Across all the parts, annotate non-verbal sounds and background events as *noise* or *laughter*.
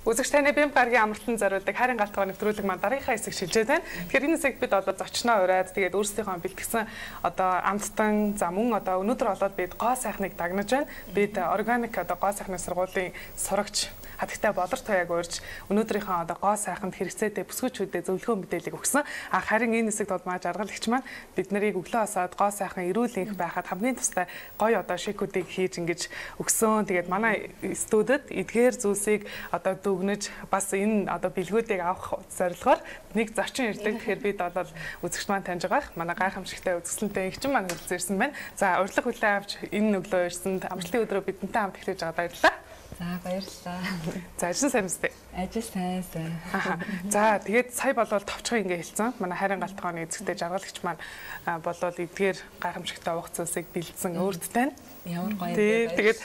Үзэгч таны бим гаргийн амралтын зориулдаг харин галтгоо нэвтрүүлэг маань дараагийнхаа хэсэг шилжээд байна. Тэгэхээр энэ хэсэг бид одоо зочноо ураад тэгээд өөрсдийнхөө бэлтгэсэн одоо амттан за мөн одоо өнөөдөр болоод бид гоо сайхныг дагнаж байна. Бид органик одоо гоо сайхны сургуулийн сурагч хатагтай болор тояг урьж өнөөдрийнхөө одоо гоо сайханд хэрэгцээтэй бүсгүүчүүдэд зөвлөгөө мэдээлэл өгсөн. А харин энэ хэсэгт бол маа жаргалагч маань бид нарыг өглөө осоод гоо сайхан эрүүл энх байхад хамгийн тустай гоё одоо шикүүдийг хийж ингэж өгсөн. Тэгээд манай студид эдгээр зүйлсийг одоо дүгнэж бас энэ одоо бэлгүүдийг авах зорилгоор нэг зарчин ирдэг. Тэгэхээр бид бол үзэгч маань таньж байгаа. Манай гайхамшигтай үзэсгэлэнтэй игчин маань хүрэлцэн байна. За урилга хүлээн авч энэ өглөө ирсэнд амралтын өдрөө бидэнтэй хамт эхлэж байгаа баярлалаа. За баярлалаа. За ажил сайн мэт. Ажил сайн сайн. За тэгээд сая болвол товчхон ингээ хэлсэн. Манай хайрын галтгооны эзэгтэй жаргалагч маань болвол эдгээр гайхамшигтай зүйлсийг бэлдсэн өөрт тань. Ямар гоё юм бэ. Тэгээд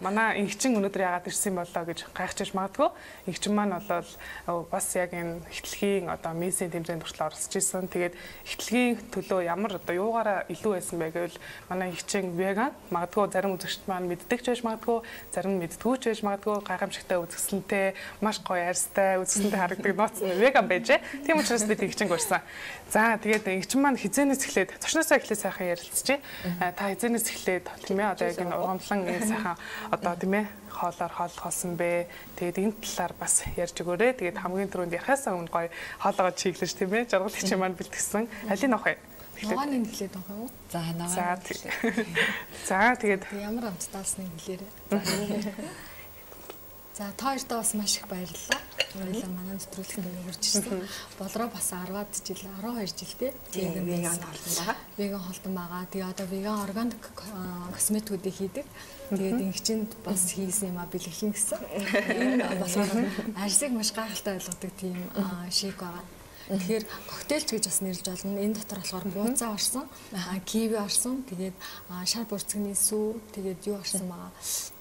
манай ингчин өнөөдөр яагаад ирсэн болоо гэж гайхчихж магадгүй. Ингчин маань бол бас яг энэ ихтлэгийн одоо мессийн тэмцээнд хүртэл оролцож исэн. Тэгээд ихтлэгийн төлөө ямар одоо юугаараа илүү байсан бэ гэвэл манай ингчин веган магадгүй зарим үзэгчд маань мэддэг ч байж магадгүй, зарим мэддэггүй ч байж магадгүй гайхамшигтай үзэсгэлэнтэй, маш гоё арьстай, үзэсгэлэнтэй харагдаг нууц веган байжээ. Тийм учраас бид ингчин гурсан. За тэгээд ингчин маань хизээнээс эхлээд зочноосоо эхлээд сайхан ярилцчихъя. Та хизээнээс эхлээд тийм ээ одоо яг энэ ургамлан энэ сайхан одоо тийм ээ хоолоор хоол холсон бэ. Тэгээд энэ талаар бас ярьж өгөөрэй. Тэгээд хамгийн түрүүнд ярахаас өмнө гоё хоолоогоо чиглэж тийм ээ жаргалч юм маань бэлтгэсэн. Алийг авах юм? Ногоон нь хэлээд байгаа юу? За ногоон. *laughs* За тэгээд ямар амттаасныг хэлээрэй. *laughs* За та хоёртаа бас маш их баярлалаа. Хоёулаа манай нэвтрүүлэгт өргөж ирсэн. Болроо бас 10-аад жил 12 жилдээ веган веган холтон байгаа. Веган холтон байгаа. Тэгээ одоо веган органик косметикүүдийг хийдэг. Тэгээд ингчэнд бас хийсэн юм а бэлэхин гэсэн. *laughs* Энэ бас арьсыг маш гайхалтай ойлгодог тийм шик байгаа. Тэгэхээр коктейлч гэж бас нэрлж болно. Энэ дотор болохоор бууцаа орсон, киви орсон, тэгээд шар бүрцгний сүү, тэгээд юу орсон байгаа.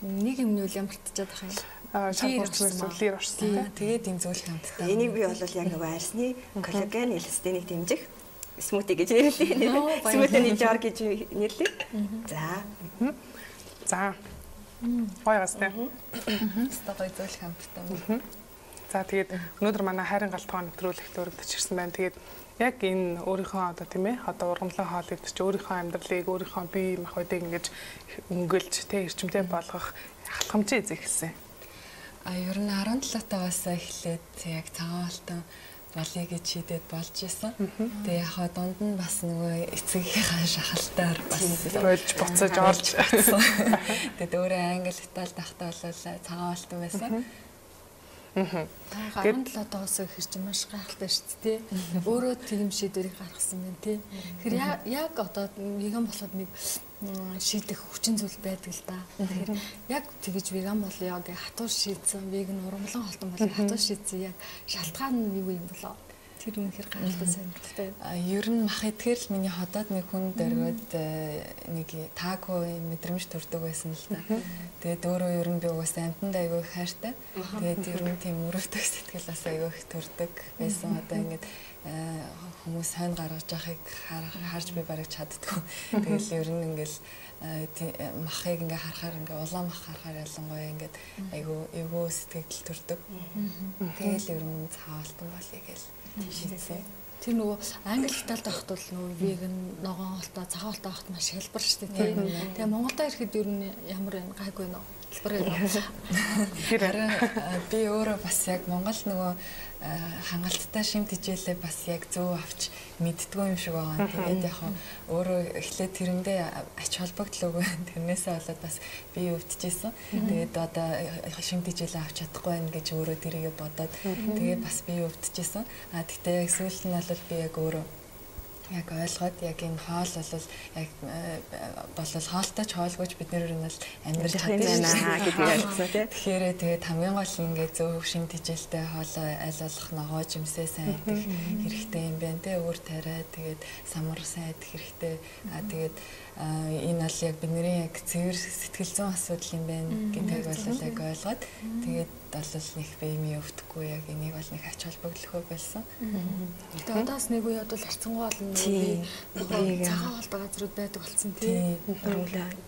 Нэг юм нь үл ямартчихад байгаа юм шалгуурч зүйлээр орсон. Тэгээд энэ зүйл хамтдаа. Энийг би бол яг нөгөө арсны коллаген эластинийг дэмжих смути гэж нэрлэе. Смутины жар гэж нэрлэе. За. За. Гоё гастай. Өстө гоё зүйл хамтдаа. За тэгээд өнөөдөр манай хайрын галтгоо нэвтрүүлэгт өргөдөж ирсэн байна. Тэгээд яг энэ өөрийнхөө одоо тийм ээ одоо ургамлын хоол гэдэг чинь өөрийнхөө амьдралыг өөрийнхөө бие махбодыг ингэж өнгөлж тэ эрчимтэй болгох халхамжаа эзэхэлсэн. А ер нь 17 тагаас эхлээд яг цагаан алтан болъё гэж шийдээд болж исэн. Тэгээ яхаа дунд нь бас нөгөө эцэгийнхээ шахалтаар бас болж буцаж орж ирсэн. Тэгээд өөрөө англи итали тахтаа бол цагаан алтан байсан. Аа. 17 доос ихэр чи маш гайхалтай шүү дээ. Өөрөө тийм шийдвэрийг гаргасан байна тий. Тэгэхээр яг одоо веган болоход нэг шийдэх хүчин зүйл байдаг л да. Тэгэхээр яг тэгэж веган болъё гэх хатуур шийдсэн, веган ургамлан холтон болъё хатуур шийдсэн яг шалтгаан нь юу юм болоо? Тэр үнэхээр гайхалтай сонирхолтой. Ер нь мах итгэр л миний ходоод нэг хүн дөрвөд э, нэг тако мэдрэмж төрдөг байсан л да. Тэгээд өөрөө ер нь би угаасаа амтанд айгүй хайртай. Тэгээд ер нь тийм өрөвдөг сэтгэл бас айгүй их төрдөг байсан. Одоо ингээд э, хүмүүс хань гаргаж яхахыг харж би барыг чаддгүй. *laughs* Тэгэл ер нь ингээл махыг ингээ харахаар ингээ улаан мах харахаар ялангуяа ингээд айгүй эвгүй сэтгэл төрдөг. Тэгэл ер нь цаалтан болъё гэл шийдсэн. Тэр нөгөө англи хятад байхад бол нөгөө веган ногоон холтоо цагаан холтоо байхад маш хэлбэр шүү дээ тийм. Тэгээ Монголд ирэхэд ер нь ямар байна гайгүй нөө хэлбэр. Би өөрөө бас яг Монгол нөгөө хангалттай шимт хичээлээ бас яг зөв авч мэддгүй юм шиг байгаа. Тэгээд яг өөрөө эхлээд тэрэндээ ач холбогдол өгөө тэрнээсээ болоод бас би өвдөжсэн. Тэгээд одоо шимт хичээлээ авч чадахгүй байх гэж өөрөө тэрийгэ бодоод тэгээд бас би өвдөжсэн. А тэгтээ сүүлд нь бол би яг өөрөө яг ойлгоод яг энэ хоол бол яг э, болол хоолтой ч хоолгүйч бид нэр нь бол амьдрах чадна гэдэг *laughs* ярьсан тийм. Тэгэхээр тэгээд хамгийн гол ингээд зөв шин тижэлтэй хоолоо аль болох ногоо жимсээ сайн идэх хэрэгтэй юм байна те өөр тариа тэгээд самар сайн идэх хэрэгтэй. Аа тэгээд энэ бол яг бидний яг цэвэр сэтгэл зүйн асуудал юм байна гэдгийг бол яг ойлгоод тэгээд бол нэг бэйми өвдөхгүй яг энийг бол нэг ач холбогдлохоо болсон. Гэтэ одоос нэг үе бодвол харцангуй олон нэг цагаан холтой газрууд байдаг болсон тийм.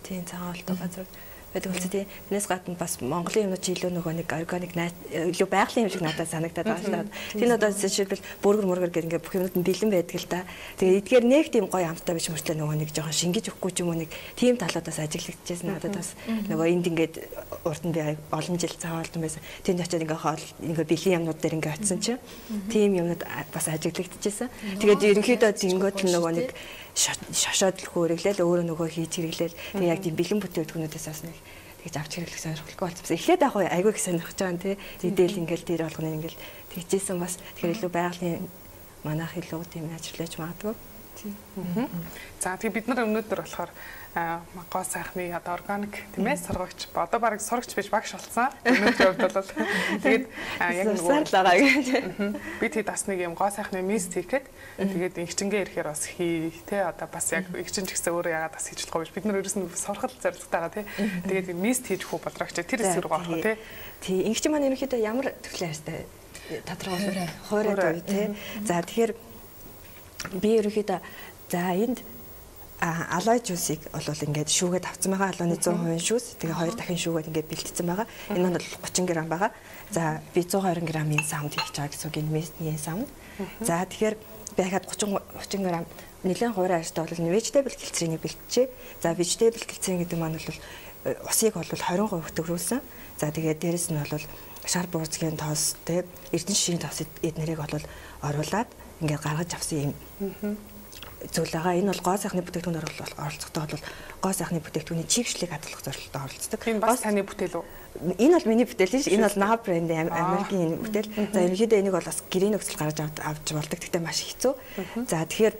Тийм цагаан холтой газрууд байдаг үлдээ тий. Тэрнээс гадна бас Монголын юмнууд илүү нөгөө нэг органик илүү байгалийн юм шиг надад санагдаад дээ. Тэр одоо жишээлбэл бүргэр мөргөр гэх ингээд бүх юмуд нь бэлэн байдаг л да. Тэгээ эдгээр нэг тийм гоё амттай биш мөртлөө нөгөө нэг жоохон шингэж өгөхгүй ч юм уу нэг тийм талуудаас ажиглагдчихсэн надад бас нөгөө энд ингээд урд нь би олон жил цаавалдан байсан. Тэнд очиод ингээ хоол ингээ бэлэн юмнууд дээр ингээ очисон чинь тийм юмнууд бас ажиглагдчихсэн. Тэгээд ерөнхийдөө тэнгөт л нөгөө нэг шошоод л хөөрэглээл өөрөө нөгөө хийж хэрэглээл тэгээ яг тийм бэлэн бүтээгдэхүүнүүдээс бас нэг тэгж авч хэрэглэх сонирхолтой болсон. Эхлээд яг айгүй их сонирхож байгаа юм тий. Идэл ингээл дээр болгоно ингээл тэгжсэн бас тэгэхээр илүү байгалийн манайх илүү тийм ажиллаж магадгүй. За тэгээ бид нар өнөөдөр болохоор гоо сайхны одоо органик тийм ээ сургагч одоо баг сурагч биш багш болсон. Өнөөдөр хувьд бол тэгээд яг гэж. Би тэг бас нэг юм гоо сайхны мист хийхэд тэгээд инхчингээ ирэхээр бас хий те одоо бас яг инхчин ч гэсэн өөрөө ягаад бас хийж болохгүй биш. Бид нар ерөөс нь сурахад зорилготойгаа те. Тэгээд мист хийж хүү бодрогч тэр эсрэг орох те. Тий инхчин маань ерөнхийдөө ямар төрлөө хайртай тодорхой хуурай тий. За тэгэхээр би ерөнхийдөө за энд алой жусыг бол ингээд шүүгээд авсан байгаа алууны 100% шүүс. Тэгээ хоёр дахин шүүгээд ингээд бэлтгэсэн байгаа. Энэ нь бол 30 г байгаа. За би 120 г-ийн саунд хийж байгаа гэсэн үг энэ местний саунд. За тэгэхээр би дахиад 30 30 г нэлээд хуурай арьстай бол vegetable гэлцрийг бэлтжээ. За vegetable гэлцрийн гэдэг маань бол э, усыг бол 20% төгрүүлсэн. За тэгээд дээрэс нь бол шар буурцгийн тоос те эрдэнэ шишийн тоос эднэрийг бол оруулаад ингээд гаргаж авсан юм зүйл байгаа. Энэ бол гоо сайхны бүтээгдэхүүнээр оролцохдоо бол гоо сайхны бүтээгдэхүүний чигшлийг хадгалах зорилготой оролцдог. Энэ бас таны бүтээл үү? Энэ бол миний бүтээл биш. Энэ бол Nav брэнд Америкийн бүтээл. За ерөнхийдөө энийг бол бас гэрээ нөхцөл гаргаж авч болдог. Гэхдээ маш хэцүү. За тэгэхээр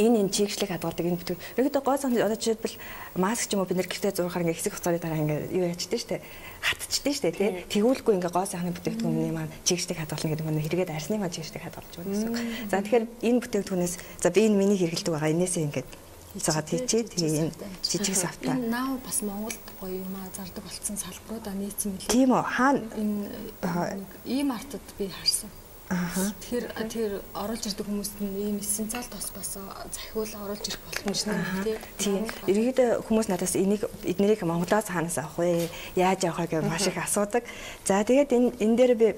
энэ энэ чигшлэг хадгалдаг энэ бүтээл. Ерөнхийдөө гоо сайхны одоо жишээлбэл маск ч юм уу бид нэр гэртээ зурхаар ингээ хэсэг хугацааны дараа ингээ юу ячдээ штэ хатчдээ штэ тий. Тэгүүлгүй ингээ гоо сайхны бүтээгдэхүүний маань чигшлэг хадгална гэдэг нь хэрэгэд арсны маань чигшлэг хадгалж байгаа гэсэн үг. За тэгэхээр энэ бүтээгдэхүүнээс за би энэ миний хэрэгэлдэг байгаа энээсээ ингээ цагаад хийчээ. Тэгээ энэ жижиг савтаа. Энэ наа бас Монголд гоё юм аа зардаг болсон салбаруудаа нийцсэн мөлий. Тийм үү. Хаана энэ ийм артад би харсан. Тэгэхээр тэр оруулж ирдэг хүмүүст нь ийм эссенциал тос бас захиул оруулж ирэх боломжтой тийм. Тийм. Иргэд хүмүүс надаас энийг эднэрийг Монголоос хаанаас авах вэ? Яаж авах гэж маш их асуудаг. За тэгээд энэ энэ дээр би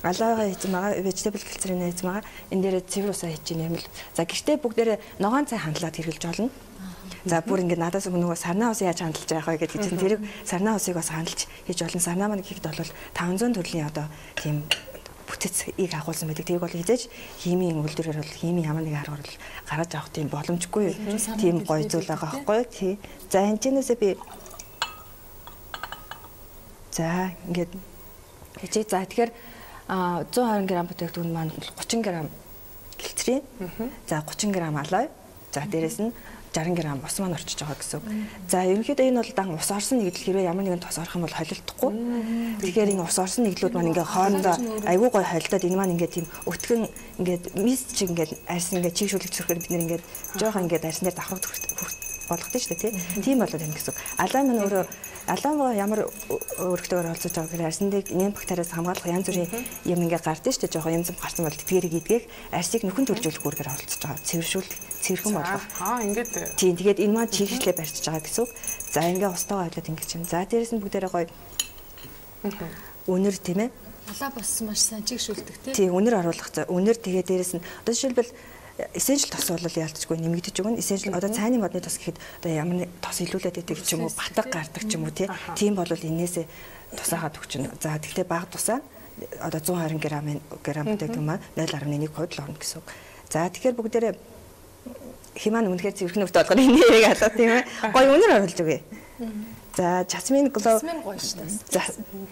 алаагаа хийж байгаа, vegetable culture-ийн хийж байгаа. Энэ дээр цэвэр усаа хийж юм л. За гэртээ бүгдээрээ ногоон цай хандлаад хэрэглэж болно. За бүр ингэ надаас нөгөө сарнаа ус яаж хандалж байгаа вэ гэдэг чинь тэрийг сарнаа усыг бас хандалж хийж болно. Сарнаа маань гэхэд бол 500 төрлийн одоо тийм бүтэцийг агуулсан байдаг. Тэрийг бол хизээж химийн үйлдвэрээр бол химийн ямар нэгэн аргаар бол гаргаж авах тийм боломжгүй тийм гоё зүйл байгаа байхгүй тий. За хинчнээсээ би За ингээд хичээ за тэгэхээр 120 г бүтээгдэхүүн маань 30 г гэлцрийн. За 30 г алой. За дээрэс нь 60 г ус маань орчиж байгаа гэсэн үг. За ерөнхийдөө энэ бол дан ус орсон нэгдэл хэрвээ ямар нэгэн тос орох юм бол холилдохгүй. Тэгэхээр энэ ус орсон нэгдлүүд маань ингээ хоорондоо айгүй гой холилдоод энэ маань ингээ тийм өтгөн ингээ мист чиг ингээ арьсан ингээ чийгшүүлж зөрөхөр бид нэр ингээ жоохон ингээ арьсан дээр давхар болгох тийм шүү дээ тийм болоод байна гэсэн үг. Алаа маань өөрөө Алаамгаа ямар өргөтөөр олцож байгаа гэхээр арсандыг нэм бактериас хамгаалах янз бүрийн юм ингээ гардаг шүү дээ. Жохоо янз гарсан бол тэтгэрийг идгэх арсыг нөхөн төржүүлэх үүргээр олцож байгаа. Цэвэршүүл цэвэрхэн болгох. Аа ингээд. Тийм тэгээд энэ маань чийгшлээ барьж байгаа гэсэн үг. За ингээ устойгоо ойлгоод ингээ чинь. За дээрэс нь бүгдээрээ гоё өнөр тийм ээ. Алаа болсон маш сайн чигшүүлдэг тийм. Тийм өнөр оруулах. Өнөр тэгээ дээрэс нь одоо жишээлбэл essential тос бол яалтчгүй нэмэгдэж өгнө. Essential одоо цайны модны тос гэхэд одоо ямар тос илүүлээд байдаг ч юм уу, батг гардаг ч юм уу тийм бол энээсээ тусаагаад өгчнө. За тэгэхээр баг тусаа одоо 120 г грамм бүтээгдэхүүн маань 0.1% л орно гэсэн үг. За тэгэхээр бүгдээрээ химаа үнэхээр зэрхэн өвт болгоно энийг хадаа тийм ээ. Гоё үнээр оруулж өгье. За жасмин глов жасмин гоё шүү дээ. За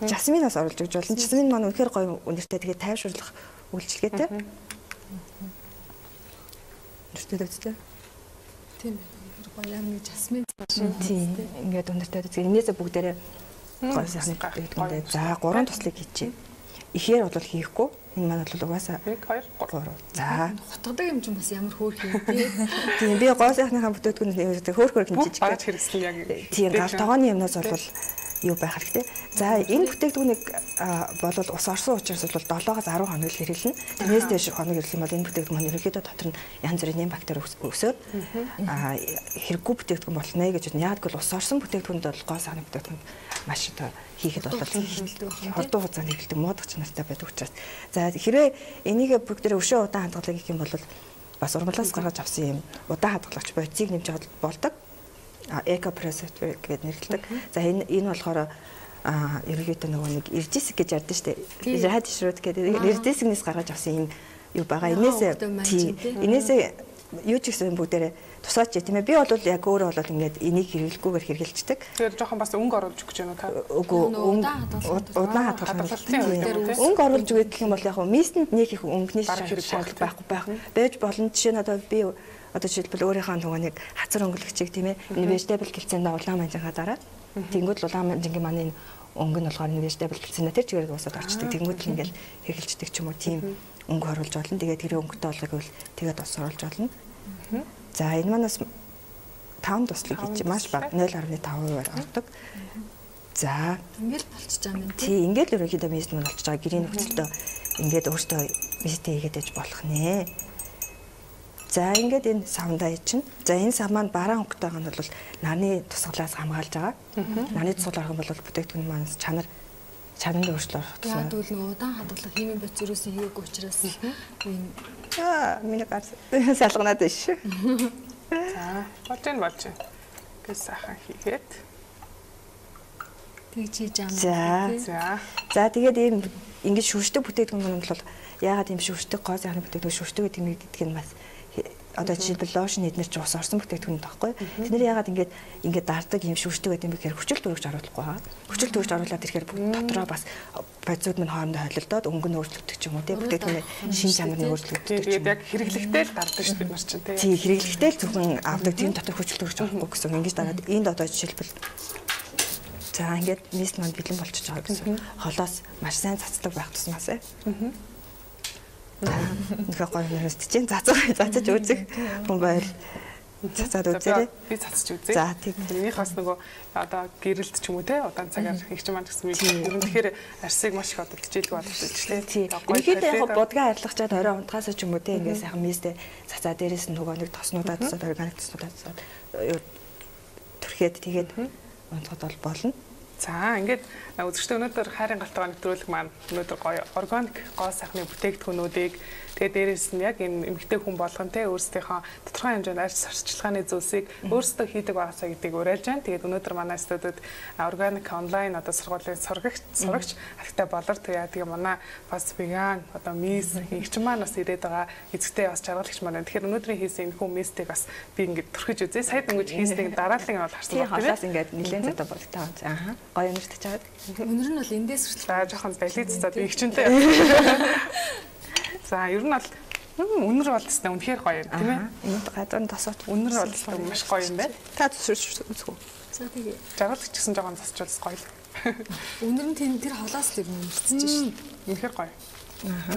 жасминаас оруулж өгч болно. Жасмин маань үнэхээр гоё үнэртэй тэгээ тайвшруулах үйлчлэгээтэй. Нүртэй дэвцтэй. Тийм ээ. Гоё юм нэг жасмин шиг. Тийм. Ингээд өндөртэй дэвцээ. Энээсээ бүгдээрээ гоё сайхан гэдэг. За гурван туслыг хийчихье. Ихээр бол хийхгүй. Энэ маань бол угаасаа 1 2 3. За. Хотгодог юм чинь бас ямар хөөх юм тий. *laughs* Тийм би гоо сайхныхаа бүтээгдэхүүн хөөх хөөх хэмжиж гарч хэрэгсэн яг. Тийм гал тогооны юмнаас бол юу байх хэрэгтэй. За энэ бүтээгдэхүүнийг болол ус орсон учраас бол 7-аас 10 хоног л хэрэглэнэ. Тэрнээс дээш хоног хэрэглэх юм бол энэ бүтээгдэхүүн ерөнхийдөө дотор нь янз бүрийн нэм бактери өсөөд хэрэггүй бүтээгдэхүүн болно гэж байна. Яг л ус орсон бүтээгдэхүүнд бол гоо сааны бүтээгдэхүүн маш одоо хийхэд бол холдуу хугацаанд хэрэглэдэг муудах чанартай байдаг учраас. За хэрвээ энийг бүгдээ өшөө удаан хадгалах гэх юм бол бас урмлаас гаргаж авсан юм удаан хадгалагч бодисыг нэмж болдог эко пресерватив гэдэг нэрлэдэг. За энэ энэ болохоор а ерөөдөө нөгөө нэг эрдиск гэж ярьдэн штэ. Рад шрууд гэдэг эрдискнээс гаргаж авсан юм юу байгаа. Энээсээ тий. Энээсээ юу ч гэсэн бүгдээрээ тусаач тийм ээ. Би бол яг өөрөө бол ингээд энийг хэрэглэхгүйгээр хэрэгэлцдэг. Тэгэхээр жоохон бас өнгө оруулж өгч уу та? Үгүй удаан хадгалсан. Өнгө оруулж өгөх юм бол яг мистэнд нэг их өнгөний шаардлага байхгүй байх. Бэж болно. Жишээ нь одоо би одоо жишээлбэл өөрийнхөө нөгөө нэг хацар өнгөлөгчийг тийм ээ vegetable гэлцээнд улаан манжингаа дараад тэнгууд улаан манжингийн маань энэ өнгө нь болохоор vegetable гэлцээнд тэр чигээр уусаад орчдөг. Тэнгууд л ингээл хэрхэлждэг ч юм уу тийм өнгө оруулж болно тэгээд тэр өнгөтэй болгоог бол тэгээд ус оруулж болно за энэ манаас 5 туслыг хийж маш бага 0.5%-аар ордог. За. Ингээл болчихж байгаа юм тий ингээл ерөнхийдөө мисс мөн болчихж байгаа. Гэрийн нөхцөлдөө ингээд өөртөө мистэй хийгээд ээж болох нэ За ингээд энэ савндаа чинь. За энэ сав маань бараан өнгөтэйг нь бол нарны тусгалаас хамгаалж байгаа. Нарны тусгал орох юм бол бүтээгдэхүүн маань чанар чанарын өөрчлөлт орох гэсэн. Яг нөгөө удаан хадгалах химийн бодис юусоо хийгээгүй учраас энэ аа миний гар *laughs* салганаад биш. За болж гэн болж гэн. Гэс сайхан хийгээд тэгж хийж юм. За. За тэгээд ийм ингэж шүршдэг бүтээгдэхүүн бол яагаад ийм шүршдэг гоо сайхны бүтээгдэхүүн шүршдэг гэдэг нь бас одоо жишээлбэл лошн эднэр чи ус орсон бүтээгдэхүүн таахгүй. Тэд нэр ягаад ингээд ингээд дарддаг юм шүршдэг гэдэг юм бэхээр хүчил төрөгч оруулахгүй байгаа. Хүчил төрөгч оруулаад ирэхээр дотроо бас бодисууд минь хоорондоо холилдоод өнгө нь өөрчлөгдөх ч юм уу тий бүтээгдэхүүн шин чанар нь өөрчлөгддөг. Тэгээд яг хэрэглэхдээ л дарддаг шүү бид нар чинь тий. Тий хэрэглэхдээ л зөвхөн авдаг тийм дотор хүчил төрөгч авахгүй гэсэн. Ингээд дараад энд одоо жишээлбэл За ингээд нийс манд бэлэн болчихж байгаа гэсэн. Холоос маш сайн цацдаг байх тусмаас. Аа Нөхөө гоё нэрэст чинь цацаж цацаж үзэх хүн байл. Цацаад үзээрэй. Би цацаж үзье. За тийм. Тэрнийх бас нөгөө одоо гэрэлт ч юм уу те удаан цагаар их ч маань гэсэн юм. Ер нь тэгэхээр арсыг маш их одоо хичээлгүй болгож байна тийм. Ихэд яг будгаа арилгачаад орой унтахаас ч юм уу те ингээ сайхан мистэй цацаа дээрээс нь нөгөө нэг тоснуудаа цацаад органик тоснуудаа цацаад төрхөөд тэгээд унтахад бол болно. За ингээд үзэгчтэй өнөөдөр хайрын галтгаа нэвтрүүлэг маань өнөөдөр гоё органик гоо сайхны бүтээгдэхүүнүүдийг тэгээ дээрээс нь яг энэ эмгтэй хүн болгон те өөрсдийнхөө тодорхой хэмжээнд арч сарчилгааны зүйлсийг өөрсдөө хийдэг байгаасаа гэдгийг уриалж байна. Тэгээд өнөөдөр манай студид органик онлайн одоо сургуулийн сурагч сурагч Алхтай болор тэгээ тэгээ манай бас веган одоо мис ихч маань бас ирээд байгаа эзэгтэй бас жаргалагч маань. Тэгэхээр өнөөдрийн хийсэн энэ хүн мистийг бас би ингээд төрхөж үзье. Сая дөнгөж хийснийг *laughs* дараалал нь бол харсан байна. Тийм холоос ингээд нэлээд зөтө болтой байна. Аа гоё өнөртөж чаад. Өнөр нь бол эндээс хүртэл жоохон балиц цаад би ихчэнтэй. *laughs* За ер нь бол Үнэр бол тест үнэхээр гоё юм тийм ээ. Энд нь тосоод үнэр бол маш гоё юм байна. Та үзэх үү? За тэгээ. Жаргалч гэсэн жоохон тосчулс гоё л. Үнэр нь тэр тэр холоос тэр мөрцөж шин. Үнэхээр гоё. Аа.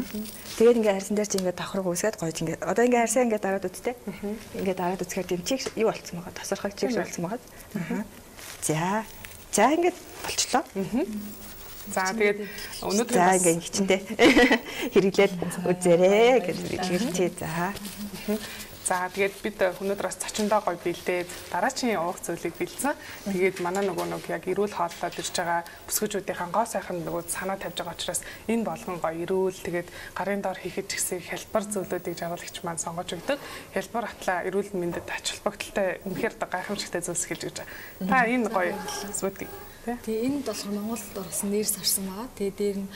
Тэгээд ингээ харсан дээр чи ингээ давхраг үсгээд гоё ингээ. Одоо ингээ харсан ингээ дараад үзтээ. Ингээ дараад үзэхээр тийм чиг юу болцсон байгаа. Тосрохыг чиг болцсон байгаа. Аа. За. За ингээ болчлоо. Аа. За тэгээд өнөөдөр за ингээ хичэндээ *laughs* хэрэглээд үзээрэй гэж хэлчихье. За. За тэгээд бид өнөөдөр бас зочиндоо гоё бэлдээд дараачийн уух зүйлийг бэлдсэн. Тэгээд манай нөгөө нэг яг эрүүл хооллоод ирж байгаа бүсгүүчүүдийн гоо сайхан нөгөө санаа тавьж байгаа учраас энэ болгон гоё эрүүл тэгээд гарын доор хийхэд гисэн хялбар зүйлүүдийг жаргалагч маань сонгож өгдөг. Хялбар атлаа эрүүл мэндэд ач холбогдолтой үнэхээр гайхамшигтай зүйлс хэлж өгч байгаа. Та энэ гоё зүйлийг Тэгээ энд болохоор Монголд орсон нэр сарсан байгаа. Тэгээ дээр нь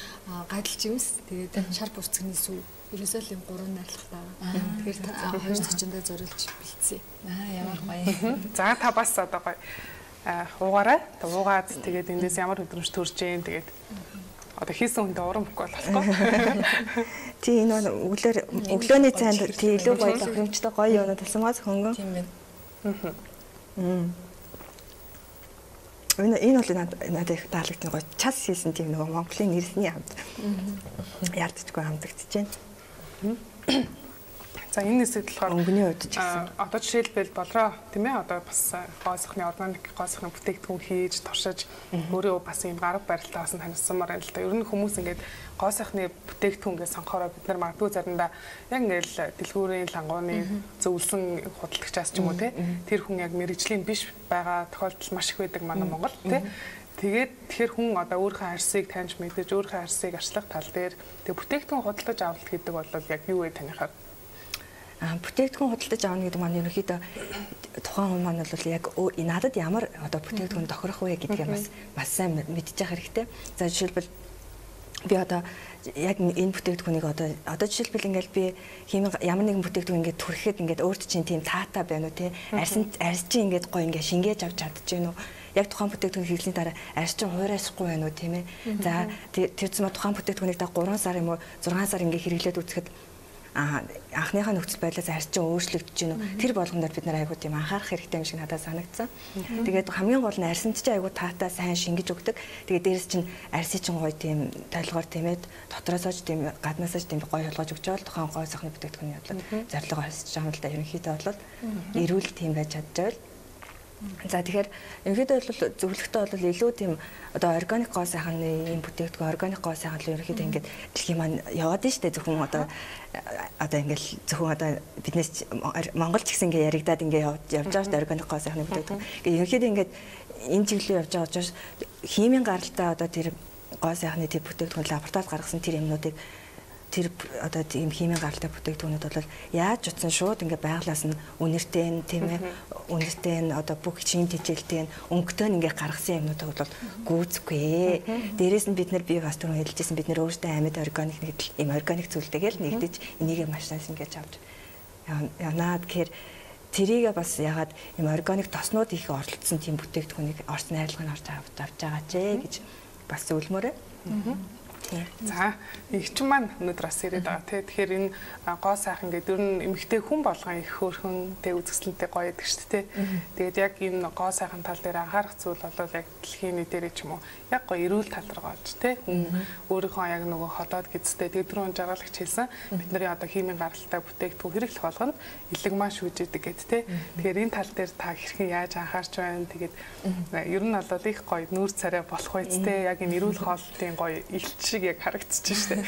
гадалч юмс тэгээд шар бүрцгний сүв ерөөсөө л юм гурван найрлагтай байгаа. Тэгэхээр хоёр зочиндоо зориулж бэлдсэн. Аа ямар гоё. За та бас одоо гоё уугаарай. Уугаад тэгээд эндээс ямар хөдөлмөж төрж जैन тэгээд одоо хийсэн хүндээ уран бүхгүй болохгүй. *laughs* Тий энэ өглөөр өглөөний цайнд тий илүү гоё тохиромжтой гоё юм талсан маа хөнгөн. Тийм байна. Аа. Энэ энэ бол надад их таалагдсан гоё час хийсэн тийм нөгөө Монголын нэрсний хамт. Яардчгүй хамтагдчихэв. За энэ хэсэгт болохоор өнгөний үед ч гэсэн. Одоо жишээлбэл болроо тийм ээ? Одоо бас гоосхны органик гоосхны бүтээгдэхүүн хийж туршиж өөрөө бас ийм гарга барилтаа бас танилцсанмаар байна л да. Ер нь хүмүүс ингээд гоосхны бүтээгдэхүүнгээ сонгохороо бид нар магадгүй заримдаа яг ингээд дэлгүүрийн лангууны зөвлөсөн худалдагчаас ч юм уу тэр хүн яг мэрэгжлийн биш байгаа тохиолдол маш их байдаг манай Монгол тийм Тэгээд тэгэхээр хүн одоо өөрийнхөө арсыг таньж мэдэж өөрийнхөө арсыг арчлах тал дээр тэг бүтээгдэхүүн худалдаж авалт гэдэг бол яг юу вэ танихаар? Аа бүтээгдэхүүн худалдаж авна гэдэг маань ерөнхийдөө тухайн хүн маань бол яг надад ямар одоо бүтээгдэхүүн тохирох вэ гэдгээ бас бас сайн мэдчих хэрэгтэй. За жишээлбэл би одоо яг энэ бүтээгдэхүүнийг одоо одоо жишээлбэл ингээл би химийн ямар нэгэн бүтээгдэхүүн ингээд түрхэхэд ингээд өөрт чинь тийм таатай байна уу тий арьсан арьс чинь ингээд гоё ингээд шингээж авч чадчихэв үү яг тухайн бүтээгдэхүүн хэрэглэлийн дараа арьс чинь хуурайсахгүй байна уу тийм ээ. За тэр зам тухайн бүтээгдэхүүнийг та 3 сар юм уу 6 сар ингээ хэрэглээд үзэхэд анхныхаа нөхцөл байдлаас арчин өөрчлөгдөж гинөө тэр болгондор бид нар айгуу тийм анхаарах хэрэгтэй юм шиг надад санагдсан. Тэгээд хамгийн гол нь арсанд чи айгуу таатай сайн шингэж өгдөг. Тэгээд дээрэс чинь арсын чин гоё тийм толгоор тиймээд дотроосоо ч тийм гаднаасаа ч тийм гоё болгож өгч байгаа тухайн гой сахны бүтээгдэхүүний бодлоо зорилго хэлсэж байгаа юм л да ерөнхийдөө бол. Эрүүл тийм байж чадчихвал За тэгэхээр ерөнхийдөө бол зөвлөгтөө бол илүү тийм одоо органик гоо сайхны ийм бүтээгдэхүүн органик гоо сайхан л ерөнхийдөө ингээд дэлхийн маань яваад нь штэ зөвхөн одоо одоо ингээл зөвхөн одоо биднээс Монгол ч гэсэн ингээ яригадад ингээ явж байгаа штэ органик гоо сайхны бүтээгдэхүүн. Ингээ ерөнхийдөө ингээд энэ чиглэлээр явж байгаа учраас химийн гаралтай одоо тэр гоо сайхны тэр бүтээгдэхүүн лабораторид гаргасан тэр юмнуудыг тэр одоо тийм химийн гаралтай бүтээгдэхүүнүүд бол яаж утсан шууд ингээ байглаас нь үнэртэй нь тийм ээ үнэртэй нь одоо бүх чин тижээлтэй нь өнгөтэй нь ингээ гаргасан юмнуудыг бол гүйцэхгүй. Дээрээс нь бид нар би бас түрүү хэлжсэн бид нар өөрсдөө амьд органик нэг юм органик зүйлтэйгээл нэгдэж энийг маш сайн ингэж авч янаад гэхээр тэрийг бас ягаад юм органик тоснууд их оролцсон тийм бүтээгдэхүүнийг орц найрлагыг орж авч байгаа ч гэж бас зөвлөмөрөө. За эгчин маань өнөөдөр бас ирээд байгаа тий. Тэгэхээр энэ гоо сайхан гэдэг ер нь эмэгтэй хүн болгон их хөөрхөн тий үзэсгэлэнтэй гоё гэдэг шүү дээ. Тэгээд яг энэ гоо сайхан тал дээр анхаарах зүйл бол яг дэлхийн нийтээрээ ч юм уу яг гоё эрүүл тал руу олж тий. Хүн өөрийнхөө яг нөгөө ходоод гизтэй тэгээд түрүүн жаргалагч хэлсэн бидний одоо химийн гаралтай бүтээгдэхүүн хэрэглэх болгонд илэг маш үжидэг гэд тий. Тэгэхээр энэ тал дээр та хэрхэн яаж анхаарч байна. Тэгээд ер нь бол их гоё нүүр царай болох байц тий. Яг энэ эрүүл хоолтын гоё илч шиг яг харагдчих штэ.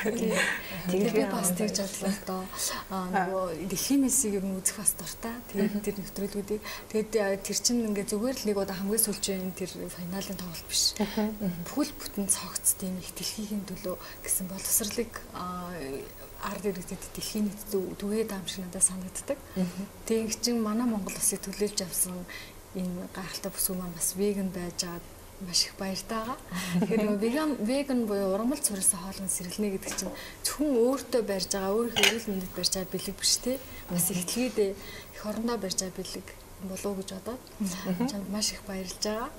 Тэгээд би бас тэгж бодлоо. Аа нөгөө дэлхийн мессийг юм үзэх бас дуртай. Тэгээд тэр нэвтрүүлгүүдийг тэгээд тэр чинь ингээ зүгээр л нэг удаа хамгийн сүүлчийн тэр финалийн тоглолт биш. Бүхэл бүтэн цогц тийм их дэлхийн төлөө гэсэн боловсрлыг ард иргэдэд дэлхийн нийт түгээд аим шиг надад санагддаг. Тэгээд чин манай Монгол улсыг төлөөлж авсан энэ гайхалтай бүсгүй маань бас веган байж байгаа маш их баяртай байгаа. Тэгэхээр нөгөө веган веган буюу ургамал цурьсан хоолны сэргэлнэ гэдэг чинь зөвхөн өөртөө барьж байгаа өөрийнхөө эрүүл мэндэд барьж байгаа бэлэг биш те. Бас ихтлгээд их орондоо барьж байгаа бэлэг болов гэж бодоод чамд маш их баярлж байгаа.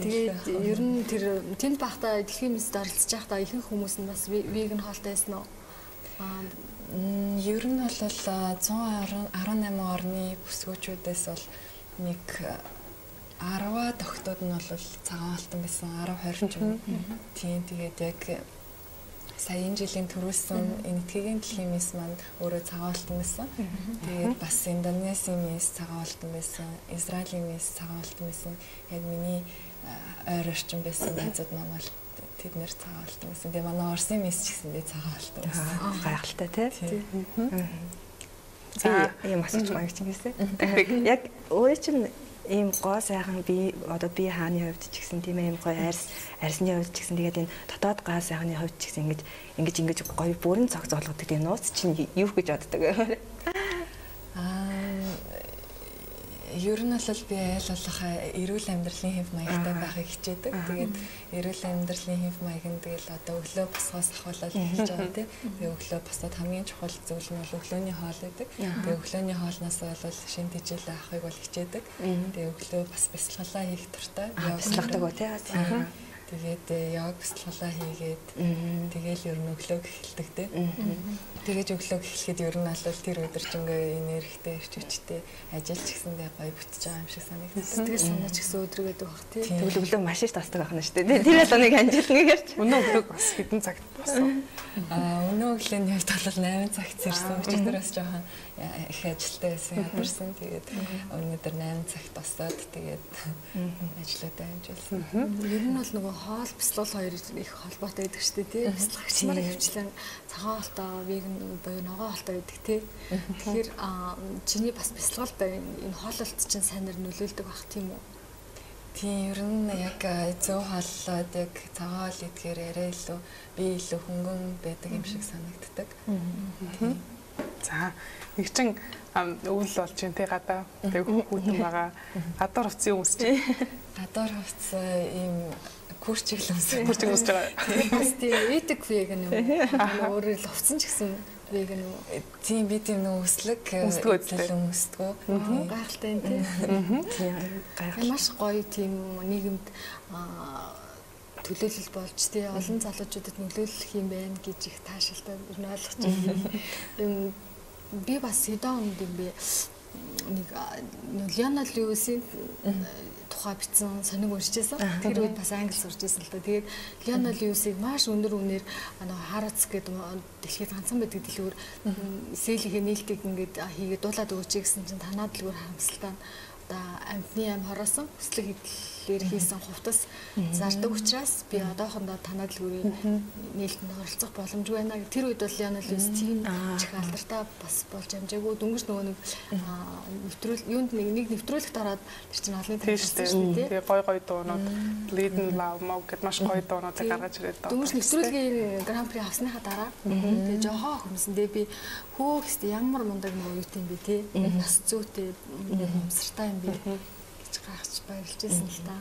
Тэгээд ер нь тэр тэнд бахта дэлхийн мэсд оролцож байхдаа ихэнх хүмүүс нь бас веган хоолтой байсан уу? Аа ер нь бол 118 орны бүсгүүчүүдээс бол нэг 10-аа тогтууд нь бол цагаан алтан байсан 10 20 ч юм. Тийм тэгээд яг сая энэ жилийн төрүүлсэн энэтхэгийн дэлхийн мис маань өөрөө цагаан алтан байсан. Тэгээд бас Индонезийн мис цагаан алтан байсан, Израилийн мис цагаан алтан байсан. Яг миний ойр орчин байсан найзууд маань бол тэд нэр цагаан алтан байсан. Тэгээ манай Орсын мис ч гэсэндээ цагаан алтан байсан. Гайхалтай тий. За ийм асууж байгаа юм чинь. *laughs* Яг өөрөө чинь ийм гоо сайхан би одоо би хааны хувьд ч гэсэн тийм ийм гоё арьс арьсны хувьд ч гэсэн тэгээд энэ дотоод гаа сайхны хувьд ч гэсэн ингэж ингэж ингэж гоё бүрэн цогц болгодог тийм нууц чинь юу гэж боддог ер нь бол би айл болох эрүүл амьдралын хэв маягтай байхыг хичээдэг. Тэгээд эрүүл амьдралын хэв маяг нь тэгэл одоо өглөө босгоос ахвалал хэлж байгаа тийм. Тэгээд өглөө босоод хамгийн чухал зүйл нь бол өглөөний хоол гэдэг. Тэгээд өглөөний хоолноос бол шин тэжээл авахыг бол хичээдэг. Тэгээд өглөө бас бясалгалаа хийх туртай. Бясалгадаг уу тийм. Тэгээд яг бяцлаглаа хийгээд тэгээл ер нь өглөөг эхэлдэг те. Тэгэж өглөөг эхлэхэд ер нь албал тэр өдөржингөө энергитэй ирч хүчтэй ажиллаж гисэндээ гоё бүтэж байгаа юм шиг санагддаг. Сэтгэл санаа ч гэсэн өдрөгөөд байх тий. Тэгвэл өглөө маш их тасдаг байх нь шүү дээ. Тэр л нэг амжилт нэгэрч. Өнөө өглөөг бас хэдэн цагт босон. Аа өнөө өглөөний хувьд бол 8 цагт ирсэн. Өчигдөр бас жоохон их ажилтаа байсан ядарсан. Тэгээд өнөөдөр 8 цагт босоод тэгээд ажлуудаа амжуулсан. Ер нь бол нөгөө хоол бяцлал хоёр их холбоотой байдаг шүү дээ тий. Бяцлагч нар хөвчлэн цагаан холтоо веган буюу ногоон холтоо гэдэг тий. Тэгэхээр чиний бас бяцлагалд энэ хоололт чинь сайнэр нөлөөлдөг бах тийм үү? Тийм ер нь яг зөв хооллоод яг цагаан хоол идэхээр арай илүү би илүү хөнгөн байдаг юм шиг санагддаг. За нэг чин өвөл болж чинь тий гадаа тэг хүүтэн байгаа. Гадуур хувцсан юм өсч. Гадуур хувцсан ийм күрчиг л өмсөж күрчиг өмсөж байгаа. Тийм эдэг веган юм. Өөрөөр л хувцсан ч гэсэн веган үү? Тийм би тийм нэг өслөг өмсдгөө өмсдгөө. Гайхалтай юм тийм. Тийм гайхалтай. Маш гоё тийм нийгэмд төлөөлөл болж тий олон залуучуудад нөлөөлөх юм байна гэж их таашаалтай ер нь ойлгож байна. Би бас хэдэн онд юм бэ нэг Леона Льюисийн тухай бичсэн сониг уншижсэн. Тэр үед бас англи сурч байсан л да. Тэгээд Леона Льюисийг маш өндөр үнээр Харац гэдэг дэлхийд ганцхан байдаг дэлгүүр сэлийнхээ нээлтийг ингээд хийгээд дуулаад өгөөч гэсэн чинь танаа дэлгүүр харамсалтай. Одоо амтны аим хороосон хүслэг идэл хэлээр хийсэн хувцас зардаг учраас би одоохондоо танад л үрийн нээлтэнд оролцох боломжгүй байна. Тэр үед бол Лионел Льюис тийм чих алдартай бас болж амжаагүй. Дөнгөж нөгөө нэг нэвтрүүл юунд нэг нэг нэвтрүүлэгт ороод тэр чинь олонний танилцсан шүү дээ. Тэгээ гой гой дуунууд. Leading Love Mog гэд маш гой дуунуудыг гаргаж ирээд даа. Дөнгөж нэвтрүүлгийн Grand Prix авсныхаа дараа тэгээ жохоо хөрмсөн. Тэгээ би хөө гэстэй ямар мундаг нөгөө юу тийм бэ те. Нас зүйтэй юмсартай юм би гэж гайхаж баярлж байсан л та.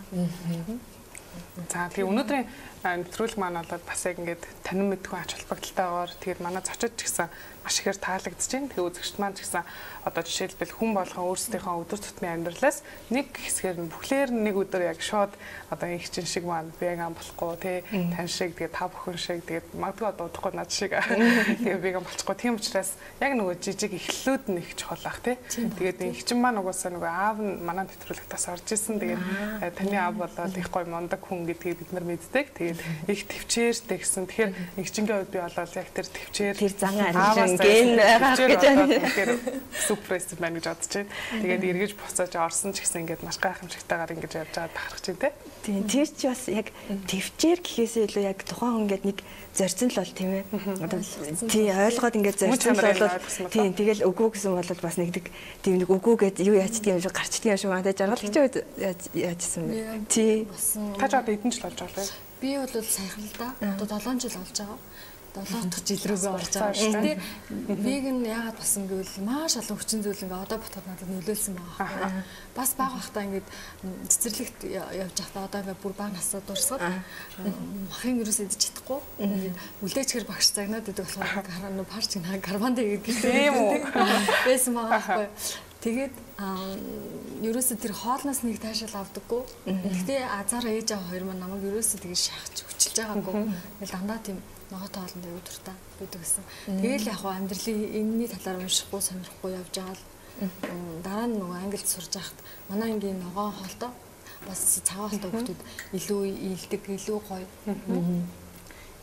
За тэгээ өнөөдрийн нэвтрүүлэг маань болоод бас яг ингээд танин мэдгүй ач холбогдолтойгоор тэгээд манай зочид ч гэсэн маш ихээр таалагдж байна. Тэгээ үзэгчд маань ч гэсэн одоо жишээлбэл хүн болгон өөрсдийнхөө өдөр тутмын амьдралаас нэг хэсгээр нь бүхлээр нэг өдөр яг шууд одоо их чин шиг маань веган болохгүй тий тань шиг тэгээ та бүхэн шиг тэгээд магадгүй одоо удахгүй над шиг *laughs* тэгээ веган болчихгүй. Тийм учраас яг нөгөө жижиг эхлэлүүд нь их чухал ах тий. Тэгээд их чин маань угаасаа нөгөө аав нь манай нэвтрүүлэгт бас орж исэн. Тэгээд таны аав болоод их гой мундаг хүн гэдгийг бид нар мэддэг. Тэгээд их төвчээртэй гэсэн. Тэгэхээр чингийн хувьд би болоод яг тэр төвчээр тэр зан арилжаа ген байгаа гэж тэгэхээр супресс байна гэж бодож байна. Тэгээд эргэж буцааж орсон ч гэсэн ингээд маш гайхамшигтайгаар ингэж явж байгаа тахарч байна те. Тийм тэр чи бас яг төвчээр гэхээсээ илүү яг тухайн хүн ингээд нэг зорьсон л бол тийм ээ. Одоо тий ойлгоод ингээд зорьсон л бол тийм тэгэл үгүй гэсэн бол бас нэг тийм нэг үгүй гэж юу яачдаг юм шиг гарчдаг юм шиг байна. Жаргалагч үед яажсэн бэ? Тий. Таж одоо эдэн жил болж байгаа юм. Би бол саяхан л да. Одоо 7 жил болж байгаа. 7 дахь жил рүүгээ орж байгаа шүү дээ. Веган яагаад басан гэвэл маш олон хүчин зүйл ингээ одоо ботход надад нөлөөлсөн байгаа. Бас баг бахта ингээд цэцэрлэгт явж байхдаа одоо ингээ бүр баг насаа дурсаад махын ерөөс идэж чадахгүй. Ингээд үлээчгэр багш загнаад идэг болохоор гараа парч карбон дэгэд тийм үү. Байсан байгаа байхгүй. Тэгээд ерөөсө тэр хоолноос нэг таашаал авдаггүй. Гэхдээ азар ээж аваа хоёр маань намайг ерөөсө тэгээд шахаж хүчилж байгаагүй. Тэгэл дандаа тийм тоолонд аягүй дуртай байдаг гэсэн. Тэгэл яг хаа амьдралын энэний талаар уншихгүй сонирхгүй явж байгаа л дараа нь нөгөө англид сурж байхад манай ангийн ногоо хоолтой бас цагаан хоолтой хүмүүс илүү ийдэг, илүү гоё.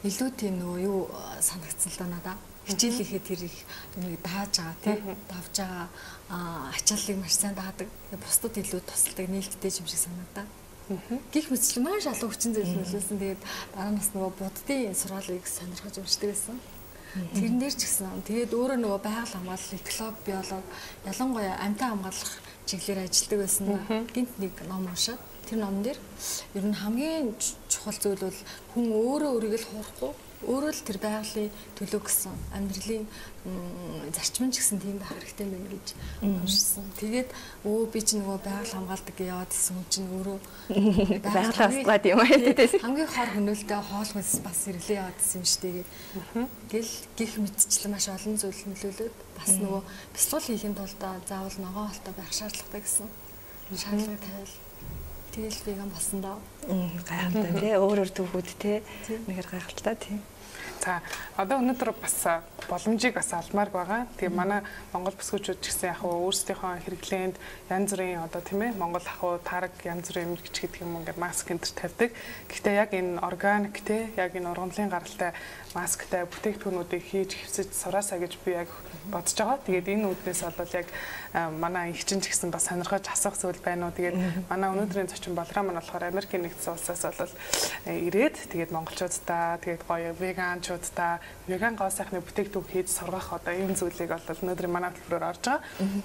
Илүү тийм нөгөө юу санагдсан л да надаа. Хичээлийнхээ тэр их нэг дааж байгаа тий давж байгаа ачааллыг маш сайн даадаг. Бусдад илүү тусалдаг нээлттэй юм шиг санагдаа. Гих мэтчил маш алуу хүчин зүйл нөлөөлсөн. Тэгээд дараа нас нөгөө буддын сургаалыг сонирхож уншдаг байсан. Тэрэн дээр ч гэсэн тэгээд өөрөө нөгөө байгаль хамгаалал, эколог, биолог ялангуяа амьтан хамгаалах чиглэлээр ажилладаг байсан. Гинт нэг ном уншаад тэр номон дээр ер нь хамгийн чухал зүйл бол хүн өөрөө өөрийгөө хуурахгүй өөрөө л тэр байгалийн төлөө гэсэн амьдралын зарчим ч гэсэн тийм байх хэрэгтэй байна гэж уншсан. Тэгээд өө би чи нөгөө байгаль хамгаалдаг гэж яваад исэн хүн чинь өөрөө *laughs* байгаль хамгаалдаг юм аа тийм. Хамгийн хор хөнөөлтэй хоол хүнс бас ирлээ яваад исэн юм шүү дээ. Гэл гих мэдчлэн маш олон зүйл нөлөөлөд бас нөгөө бясалгал хийхин тулд заавал ногоон холтой байх шаардлагатай гэсэн шаардлага тавиал Тэгэл веган болсон даа. Гайхалтай *laughs* тий. Өөр өөр төвхүүд тий. Нэхэр гайхалтай тий. За одоо өнөөдөр бас боломжийг бас алмаар байгаа. Тэгээ манай Монгол бүсгүүчүүд ч гэсэн яг өөрсдийнхөө хэрэглээнд янз бүрийн одоо тийм ээ Монгол ахуй тараг янз бүрийн эмэрч гэдэг юм ингээд маск энэ төр тавьдаг. Гэхдээ яг энэ органик те яг энэ ургамлын гаралтай масктай бүтээгдэхүүнүүдийг хийж хэвсэж сураасаа гэж би яг бодож байгаа. Тэгээд энэ үүднээс бол яг манай их чинь ч гэсэн бас сонирхож асуух зүйл байна уу. Тэгээд манай өнөөдрийн зочин болроо маань болохоор Америкийн нэгдсэн улсаас бол ирээд тэгээд монголчуудаа тэгээд гоё веганчуудаа веган гоо сайхны бүтээгдэхүүн хийж сургах одоо энэ зүйлийг бол өнөөдрийн манай төлбөрөөр орж байгаа.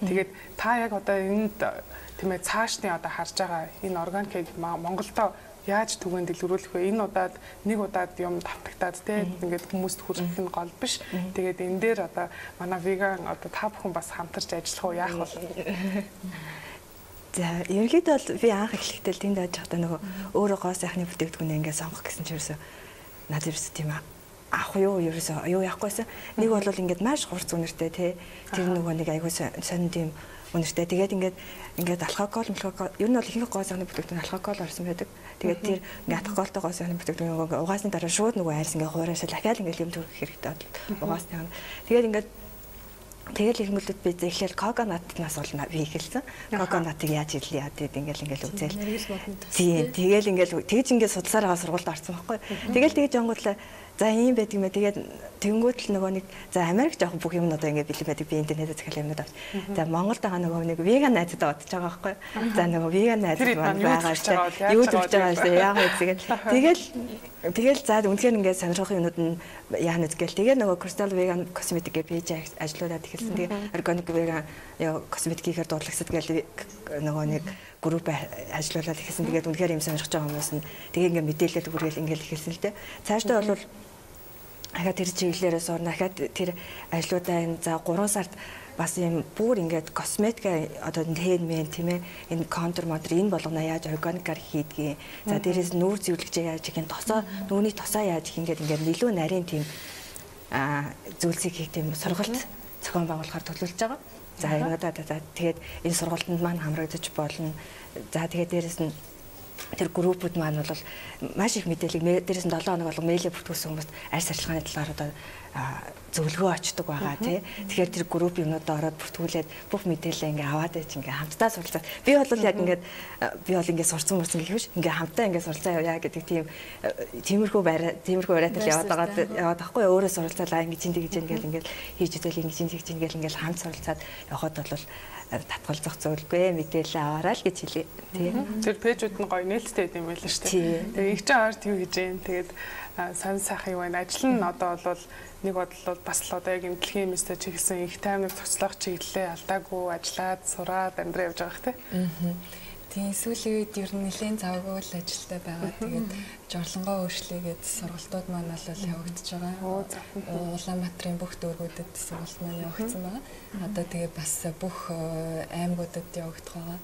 Тэгээд та яг одоо энд тийм ээ цаашны одоо харж байгаа энэ органикийг Монголдо яаж түгээн дэлгэрүүлэх вэ? Энэ удаад нэг удаад юм давтагтаад те ингээд хүмүүст хүргэх нь гол биш. Тэгээд энэ дээр одоо манай веган одоо та бүхэн бас хамтарч ажиллах уу яах вэ? *laughs* За ерөнхийдөө бол би анх эхлэхдээ л тэнд байж байхдаа нөгөө өөрөө гоо сайхны бүтээгдэхүүнээ ингээд сонгох гэсэн ч ерөөсөө надад ерөөсөө тийм авах юу ерөөсөө юу яахгүйсэн. Нэг бол ингээд маш хурц үнэртэй тий. Тэр нөгөө нэг айгуу сонин тийм үнэртэй. Тэгээд ингээд ингээд алкогол, алкогол ер нь бол ихэнх гоо сайхны бүтээгдэхүүн алкогол орсон байдаг. Тэгээд тэр ингээд алкоголтой гоо сайхны бүтээгдэхүүн угаасны дараа шууд нөгөө айрс ингээд хуурайшаа дахиад ингээд юм төрөх хэрэгтэй бол угаасны. Тэгээд ингээд Тэгэл ирмэлүүд би эхлээл коконатнаас бол би эхэлсэн. Коконатыг яаж хэлээ яа тэгээд ингээл ингээл үзэл. Тийм. Тэгэл ингээл тэгж ингээд судлаар байгаа сургуульд орсон байхгүй. Тэгэл тэгж онгодлаа За ийм байдаг мэ тэгээд тэнгуут л нөгөө нэг за Америк жоох бүх юм одоо ингээд бэлэн байдаг би интернетээр захиал юмнууд авч. За Монголд байгаа нөгөө нэг веган найзад бодож байгаа байхгүй. За нөгөө веган найзад байгаа шүү. Юу төрж байгаа шүү. Яг үг тэгээд тэгэл тэгэл за үнэхээр ингээд сонирхох юмнууд нь яа нэз гэл тэгээ нөгөө Crystal Vegan Cosmetic гэх пэйж ажиллаулаад эхэлсэн. Тэгээ organic vegan яа косметик хийхээр дуудлагсад гэл нөгөө нэг групп ажиллаулаад эхэлсэн. Тэгээд үнэхээр юм сонирхож байгаа хүмүүс нь тэгээ ингээд мэдээлэл хүргээл ингээд эхэлсэн л дээ. Цаашдаа бол дахиад тэр чиглэлээрээс орно. Дахиад тэр ажлуудаа энэ за 3 сард бас юм бүр ингээд косметик одоо тэнмен тийм ээ энэ контур модер энэ болгоно яаж органикаар хийдгийг за дээрээс нүүр зэвлэгч яаж хийх энэ тосоо нүүрний тосоо яаж хийх ингээд ингээд илүү нарийн тийм зүйлсийг хийх тийм сургалт зохион байгуулахаар төлөвлөж байгаа. За энэ одоо тэгээд энэ сургалтанд маань хамрагдаж болно. За тэгээд дээрээс нь тэр группүүд маань бол маш их мэдээлэл дээрээс нь 7 хоног болго мэйлээ бүртгүүлсэн хүмүүст арьс арчилгааны талаар одоо зөвлөгөө очдог байгаа тий. Тэгэхээр тэр групп юмнуудаа ороод бүртгүүлээд бүх мэдээлэл ингээ аваад байж ингээ хамтдаа суралцаад. Би бол яг ингээд би бол ингээ сурцсан мурсан гэх биш ингээ хамтдаа ингээ суралцаа яваа гэдэг тийм тиймэрхүү байраа тиймэрхүү байраатай яваад байгаа яваад байхгүй өөрөө суралцаалаа ингээ чинь тэгж ингээл ингээл хийж идэл ингээ чинь тэгж ингээл ингээл хамт суралцаад явахад бол татгалзах зүйлгүй мэдээлэл аваарай л гэж хэлээ. Тий. Тэр пэйжүүд нь гоё нээлттэй байд юм байл шүү дээ. Тэгээ их ч арт юу гэж юм. Тэгээд сонь сайхан юу байна. Ажил нь одоо бол нэг бодлол бас л одоо яг юм дэлхийн мэстэй чиглэсэн их таймныг цогцлох чиглэлээ алдаагүй ажиллаад сураад амьдраа явж байгаа хэ. Аа. Тийм сүүлийн үед ер нь нэлээд завгүй л ажилтай байгаа. Тэгээд жорлонгоо өөрчлөгээд сургалтууд маань бол явагдаж байгаа. Улаанбаатарын бүх дүүргүүдэд сургалт маань явагдсан байгаа. Одоо тэгээ бас бүх э, аймагуудад явагдах байгаа.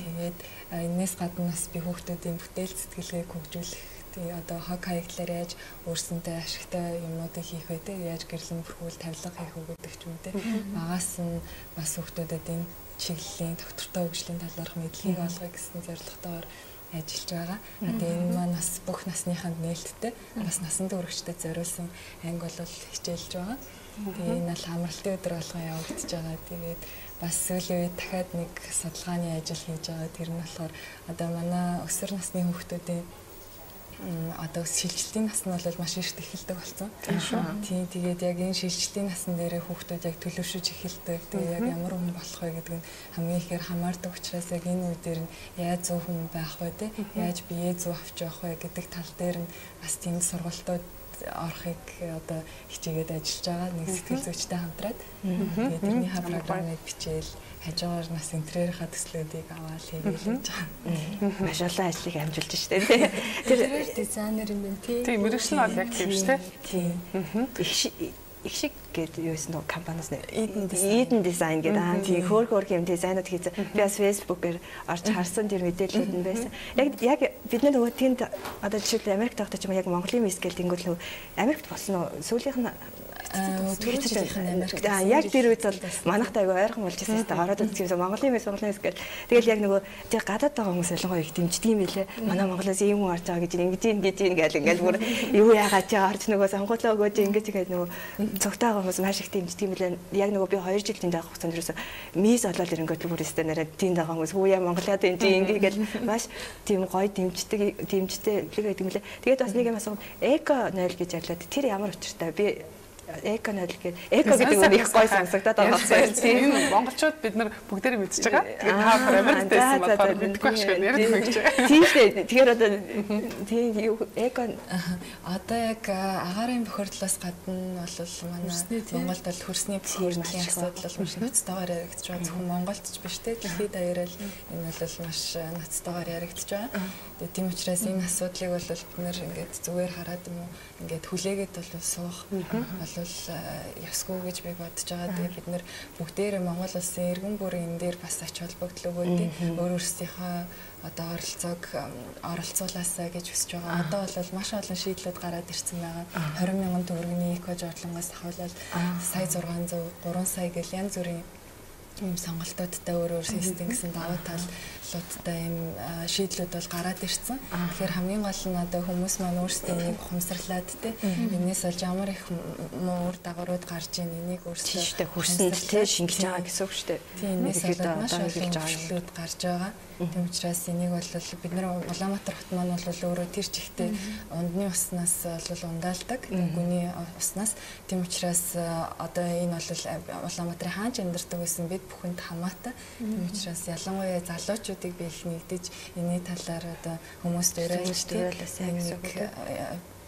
Тэгээд э, энэс гадна бас би хүүхдүүдийн бүтээл сэтгэлгээг хөгжүүлэх Тэгээ одоо хог хаягдлаар яаж өөрсөндөө ашигтай юмнуудыг хийх вэ те яаж гэрлэн бүрхүүл тавилга хийх үү гэдэг ч юм те. Багаас нь бас хүүхдүүдэд энэ чиглэлийн доктортой хөгжлийн талаарх мэдлэгийг олгоё гэсэн зорилготойгоор ажиллаж байгаа. Тэгээ энэ маань бас бүх насныханд нээлттэй бас насанд хүрэгчдэд зориулсан анги бол хичээлж байгаа. Тэгээ энэ бол амралтын өдөр болгон явагдаж байгаа. Тэгээд бас сүүлийн үед дахиад нэг судалгааны ажил хийж байгаа. Тэр нь болохоор одоо манай өсвөр насны хүүхдүүдийн одоо шилжилтийн нас нь бол маш ихт эхэлдэг болсон. Тийм тэгээд яг энэ шилжилтийн насн дээр хүүхдүүд яг төлөвшөж эхэлдэг. Тэгээд яг ямар хүн болох вэ гэдэг нь хамгийн ихээр хамаардаг учраас яг энэ үе дээр нь яаж зөв хүн байх вэ те яаж биеэ зөв авч явах вэ гэдэг тал дээр нь бас тийм сургалтууд орохыг одоо хичээгээд ажиллаж байгаа нэг сэтгэл зүйчтэй хамтраад тэгээд тэрний ха програмыг бичээл хажуугаар нас интерьерийнхаа төслүүдийг аваад хийгээл гэж байгаа. Маш олон ажлыг амжилж штэ тий. Тэр дизайнер юм тий. Тийм мэрэгчлэн бол яг тийм штэ. Тийм. Их шиг гэдэг юу гэсэн компаниас Eden Design гэдэг аа тийм хөөр хөөр юм дизайнууд хийсэн. Би бас Facebook-ээр орж харсан тэр мэдээлэлүүд нь байсан. Яг яг бид нар нөгөө тэнд одоо жишээлбэл Америкт байхдаа ч юм яг Монголын мис гэл тэнгуэл нөгөө Америкт болсон уу? Сүүлийнх нь Түрүүчийнх нь Америк. Аа яг тэр үед бол манайхтай айгүй ойрхон болж ирсэн хэвээр ороод үзчихсэн Монголын мэс Монголын мэс гэл. Тэгэл яг нөгөө тэр гадаад байгаа хүмүүс ялангуяа их дэмждэг юм билэ. Манай Монголоос ийм хүн орж байгаа гэж ингэж ингэж ингэж ингээл бүр юу яагаад чи орж нөгөө сонгуулаа өгөөж ингэж ингэж нөгөө цогтойгоо хүмүүс маш их дэмждэг юм билэ. Яг нөгөө би 2 жил тэнд авах хугацаанд ерөөсө мис олоод ирэнгүүт бүр өстө нэрэ тэнд байгаа хүмүүс хүү яа Монголоо дэмжиж ингэж маш тийм гоё дэмждэг дэмжтэй гэдэг юм лээ. Тэгээд бас нэг юм асуу эко 0 гэж ярьлаа. Тэр ямар учиртай? Би эко нодл гэдэг эко гэдэг үг их гой сонсогдоод байгаа байхгүй тийм. монголчууд бид нар бүгдээрээ мэдчихэж байгаа. Тэгээд та Америкт байсан болохоор мэдэхгүй байх шиг яриад байгаа гэж. Тийм шүү. Тэгэхээр одоо тийм эко одоо яг агаарын бохирдлоос гадна бол манай Монголд бол хөрсний бохирдлын асуудал бол маш ноцтойгоор яригдж байгаа. Зөвхөн Монголд ч биш те. Дэлхийд даяараа энэ бол маш ноцтойгоор яригдж байгаа. Тэгээд тийм учраас энэ асуудлыг бол бид нэр ингээд зүгээр хараад юм уу ингээд хүлээгээд бол суух бол ясгүй гэж би бодож байгаа. Тэгээд бид нэр бүгдээрээ Монгол улсын иргэн бүрийн энэ дээр бас ач холбогдол өгөөд өөр өөрсдийнхөө одоо оролцоог оролцуулаасаа гэж хүсэж байгаа. Одоо бол маш олон шийдлүүд гараад ирсэн байгаа. 20 мянган төгрөгийн эко жуудлангаас ахвалал сая 600 3 сая гэл янз бүрийн ийм сонголтуудтай өөр өөр систем гэсэн давуу талуудтай ийм шийдлүүд бол гараад ирсэн. Тэгэхээр хамгийн гол нь одоо хүмүүс маань өөрсдөө энийг ухамсарлаад те энэс болж ямар их муу үр дагаврууд гарч ийн энийг өөрсдөө хүрсэнд те шингэж байгаа гэсэн үг шүү дээ. Тийм энэс одоо маш олон зүйлүүд гарч байгаа. Тийм учраас энийг бол бид нар Улаанбаатар хот маань бол өөрөө тэр чигтээ ундны уснаас бол ундаалдаг. Гүний уснаас. Тийм учраас одоо энэ бол Улаанбаатарын хаач амьдардаг байсан бид бүхэнд хамаатай. Тийм учраас ялангуяа залуучуудыг би их нэгдэж энэний талаар одоо хүмүүст уриалж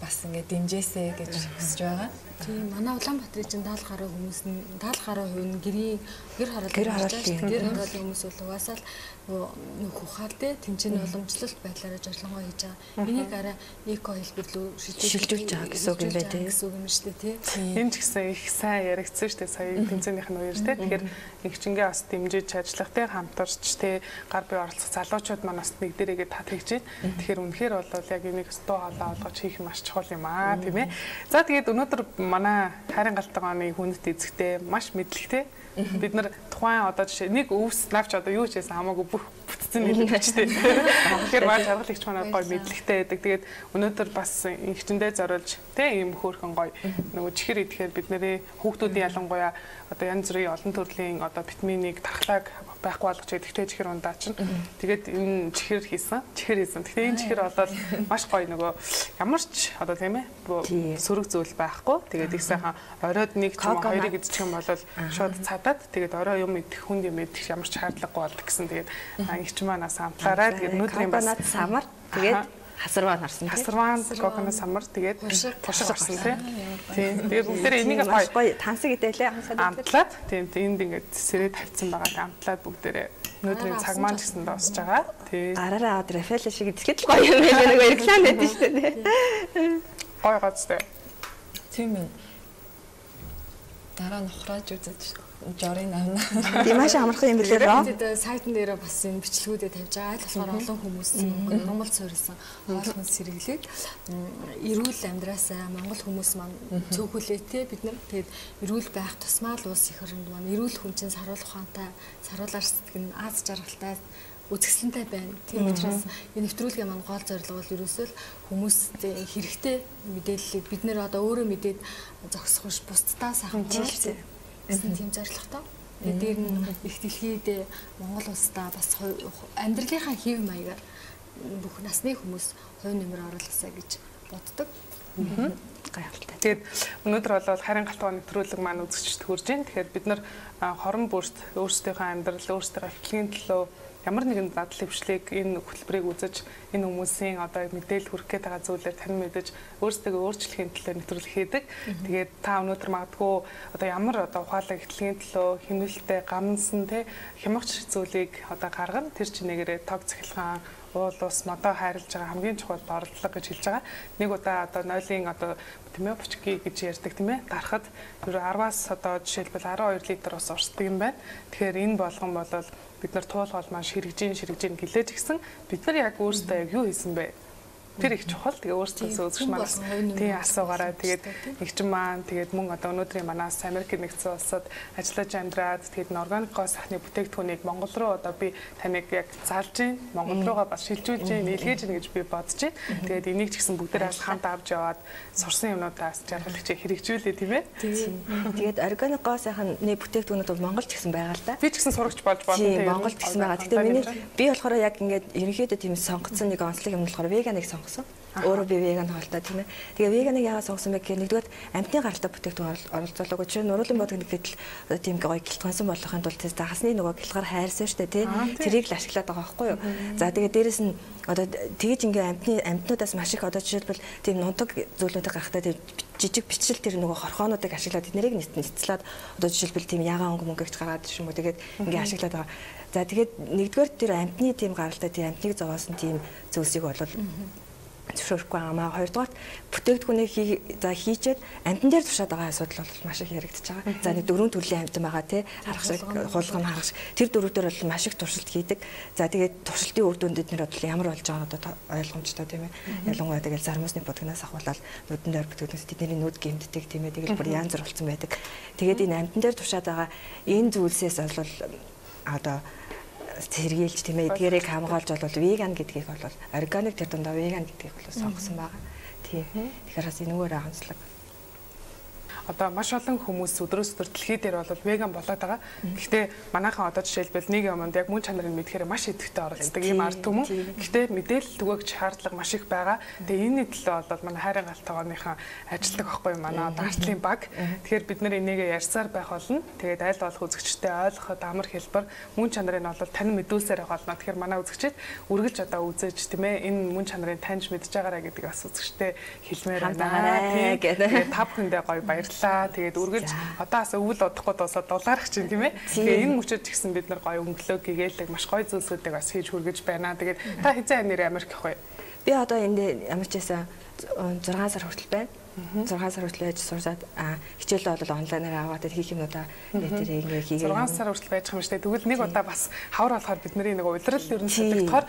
бас ингээд дэмжээсэй гэж хүсэж байгаа. Тийм манай Улаанбаатарын чинь 70 гаруй хүмүүс нь 70 гаруй хувь нь гэрийн гэр хороолт гэр хороолт гэр хороолт хүмүүс бол угаасаа л нөх ухаал те тэмцээний уламжлалт байдлаараа жарлангуй хийж байгаа. Энийг арай эко хэлбэрлүү шилжүүлж байгаа гэсэн үг юм байна тийм. Гэсэн үг юм шүү дээ тийм. Энэ ч гэсэн их сайн яригдсан шүү дээ сая тэмцээнийх нь үеэр тийм. Тэгэхээр нэгчингээ бас дэмжиж ажиллах тийм хамтарч тийм гар бие оролцох залуучууд маань бас нэг дээрээгээ тат хийж байна. Тэгэхээр үнэхээр бол яг энийг өстөө хоолоо олгож хийх маш чухал юм аа тийм ээ. За тэгээд өнөөдөр манай хайрын галтгааны хүндэт эзэгтэй маш мэдлэгтэй бид нар тухайн одоо жишээ нэг өвс навч одоо юу ч хийсэн хамаагүй бүх бүтцэн хэлчихтэй. Тэгэхээр маань жаргалэгч манай гоё мэдлэгтэй байдаг. Тэгээд өнөөдөр бас инхчэндээ зориулж тийм ийм хөөрхөн гоё нөгөө чихэр идэхээр бид нарын хүүхдүүдийн ялангуяа одоо янз бүрийн олон төрлийн одоо витаминыг тархлааг байхгүй болгож тэгтээ чихэр ундаа чинь. Тэгээд энэ чихэр хийсэн. Чихэр хийсэн. Тэгтээ энэ чихэр болоод маш гоё нөгөө ямар ч одоо тийм ээ сөрөг зүйл байхгүй. Тэгээд их сайхан оройд нэг ч юм хоёрыг идчих юм бол шууд цадаад тэгээд орой юм идэх хүнд юм идэх ямар ч шаардлагагүй болдог гэсэн тэгээд их ч манаас амтлаарай тэгээд өнөөдрийн бас самар. Тэгээд хасарваа нарсан. Хасарваа коконо самар тэгээд туршиг гарсан тийм. Тэгээд бүгдээ энийг гоё тансаг идэлээ амтлаад тийм энд ингээд сэрээ тавьсан байгаа амтлаад бүгдээ өнөөдрийн цаг маань гэсэн дуусж байгаа. Тийм. Гараараа аваад рафаэл шиг идэхэд л гоё юм байна. Нэг реклам байдаг шүү дээ. Гоё гоцтой. Тийм ээ. Дараа нь ухрааж үзэж шүү жорын авна. Тийм маш амархан юм билээ роо. Тэгээд сайтн дээр бас энэ бичлэгүүдэд тавьж байгаа. Аль болохоор олон хүмүүс Монгол суурилсан хоолны сэргэлэг эрүүл амьдраасаа Монгол хүмүүс маань цөөхөлээ те бид нар тэгээд эрүүл байх тусмаа л улс их оронд маань эрүүл хүн чинь саруулах ухаантай, саруулаар сэтгэн аз жаргалтай үзэсгэлэнтэй байна. Тийм учраас энэ нэвтрүүлгийн маань гол зорилго бол ерөөсөө л хүмүүст хэрэгтэй мэдээллийг бид нэр одоо өөрөө мэдээд зогсох биш бусдаа сайхан хуваалцах гэсэн тийм зорилготой. Тэгээд дээр нь их дэлхийд Монгол улсдаа бас амьдралынхаа хэв маягаар бүх насны хүмүүс хувь нэмэр оруулаасаа гэж боддог. гайхалтай. Тэгээд өнөөдөр бол харин галтгооны төрөлөг маань үзэгчд хүрж байна. Тэгэхээр бид нар хорон бүрт өөрсдийнхөө амьдрал, өөрсдийнхөө эхлэлийн төлөө ямар нэгэн дадал хөвшлийг энэ хөтөлбөрийг үзэж энэ хүмүүсийн одоо мэдээлэл хүргэх гээд байгаа зүйлээр тань мэдэж өөрсдөө өөрчлөхийн төлөө нэвтрүүлэг хийдэг. Тэгээд та өнөөдөр магадгүй одоо ямар одоо ухаалаг эхлэхийн төлөө хэмнэлттэй гамнсан те хямгч зүйлийг одоо гаргана. Тэр чинь нэгээрээ тог цахилгаан уул ус модоо хайрлаж байгаа хамгийн чухал оролдлого гэж хэлж байгаа. Нэг удаа одоо нойлын одоо тийм ээ бучки гэж ярьдаг тийм ээ гарахад ер 10-аас одоо жишээлбэл 12 литр ус орсдог юм байна. Тэгэхээр энэ болгон болол бид нар туулгал маань ширэгжин ширэгжин гэлээж гисэн бид нар яг өөрсдөө яг юу хийсэн бэ? Тэр их чухал. Тэгээ өөрсдөө үзэгч манаас тий асуугаараа тэгээд нэгчин маань тэгээд мөн одоо өнөөдрийн манаас Америк нэгдсэн улсад ажиллаж амьдраад тэгээд органик гоо сахны бүтээгдэхүүнийг Монгол руу одоо би таныг яг заалж гин Монгол руугаа бас шилжүүлж гин нийлгээж гин гэж би бодож байна. Тэгээд энийг ч гэсэн бүгдээрээ хамт авч яваад сурсан юмнуудаас жаргалагч хэрэгжүүлээ тийм ээ. Тэгээд органик гоо сайхан бүтээгдэхүүнүүд бол Монголд ч гэсэн байгаа л да. Би ч гэсэн сурагч болж болно тийм Монголд ч гэсэн байгаа. Гэтэ миний би болохоор яг ингээд ерөнхийдөө тийм сонгоцсон нэг онцлог юм болохоор веганыг сонгосон. Өөрөө би веган хоолтой тийм ээ. Тэгээ веганыг яагаад сонгосон бэ гэхээр нэгдүгээр амтны гаралтай бүтээгдэхүүн оролцоолоогүй чинь нуруулын бодог нэг гэтэл тийм гоё гэлтгансан болохын тулд тийм загасны нөгөө гэлгаар хайрсан шүү дээ тийм. Тэрийг л ашиглаад байгаа байхгүй юу. За тэгээ дээрэс нь одоо тэгэж ингээ амтны амтнуудаас маш их одоо жишээлбэл тийм нунтаг зүйлүүдийг гаргахтаа тийм жижиг бичил тэр нөгөө хорхоонуудыг ашиглаад эднэрийг нэцлээд одоо жишээлбэл тийм ягаан өнгө мөнгөж гаргаад юм уу тэгээд ингээ ашиглаад байгаа. За тэгээд нэгдүгээр тэр амтны тийм гаралтай тийм амтныг зовоосон тийм зүйлсийг бол зөвшөөрөхгүй амаа хоёрдугаар бүтээгдэхүүнийг хий за хийчээд амтан дээр тушаад байгаа асуудал бол маш их яригдчихэж байгаа. За нэг дөрвөн төрлийн амтан байгаа тий харах шиг хулгам харах шиг тэр дөрвөдөр бол маш их туршилт хийдэг. За тэгээд туршилтын үр дүнд эднэр бол ямар болж байгаа нь одоо ойлгомжтой тийм ээ. Ялангуяа тэгэл зармусны будгнаас ахуулаад нүдэн дээр бүтээгдэхүүнээс тэдний нүд гэмтдэг тийм ээ. Тэгэл бүр янз бүр болсон байдаг. Тэгээд энэ амтан дээр тушаад байгаа энэ зүйлсээс бол одоо сэргийлж тийм ээ эдгээрийг хамгаалж бол веган гэдгийг бол органик тэр дундаа веган гэдгийг бол сонгосон байгаа. Тийм. Тэгэхээр бас энэгээр хаанчлаг одоо маш олон хүмүүс өдрөөс өдөр дэлхий дээр бол веган болоод байгаа. Гэхдээ манайхан одоо жишээлбэл нэг юмд яг мөн чанарыг мэдхээр маш идэвхтэй оролцдог ийм ард түмэн. Гэхдээ мэдээлэл түгээгч шаардлага маш их байгаа. Тэгээ энэ төлөө бол манай хайрын галт тоогоныхан ажилтдаг байхгүй юу манай одоо артлын баг. Тэгэхээр бид нар энийг ярьсаар байх болно. Тэгээд аль болох үзэгчтэй ойлгоход амар хэлбэр мөн чанарыг бол тань мэдүүлсээр байх болно. Тэгэхээр манай үзэгчид үргэлж одоо үзэж тийм ээ энэ мөн чанарыг таньж мэдж байгаараа гэдэг бас үзэгчтэй хэлмээр байна. Тэгээд та бүхэндээ гоё баярлалаа баярлаа. Тэгээд үргэлж одоос өвөл удахгүй дуусаад дулаарах чинь тийм ээ. Тэгээ энэ мөчөд ч гэсэн бид нар гоё өнгөлөө гэгээлэг маш гоё зүйлсүүдийг бас хийж хүргэж байна. Тэгээд та хизээ нэр Америк явах вэ? Би одоо энд ямар ч байсан 6 сар хүртэл байна. 6 сар хүртэл байж сурсаад хичээлээ бол онлайнаар аваад хийх юмудаа тэр ингээ хийгээ. 6 сар хүртэл байж дээ. Тэгвэл нэг удаа бас хавар болохоор бидний нэг улирал ер нь солигдохоор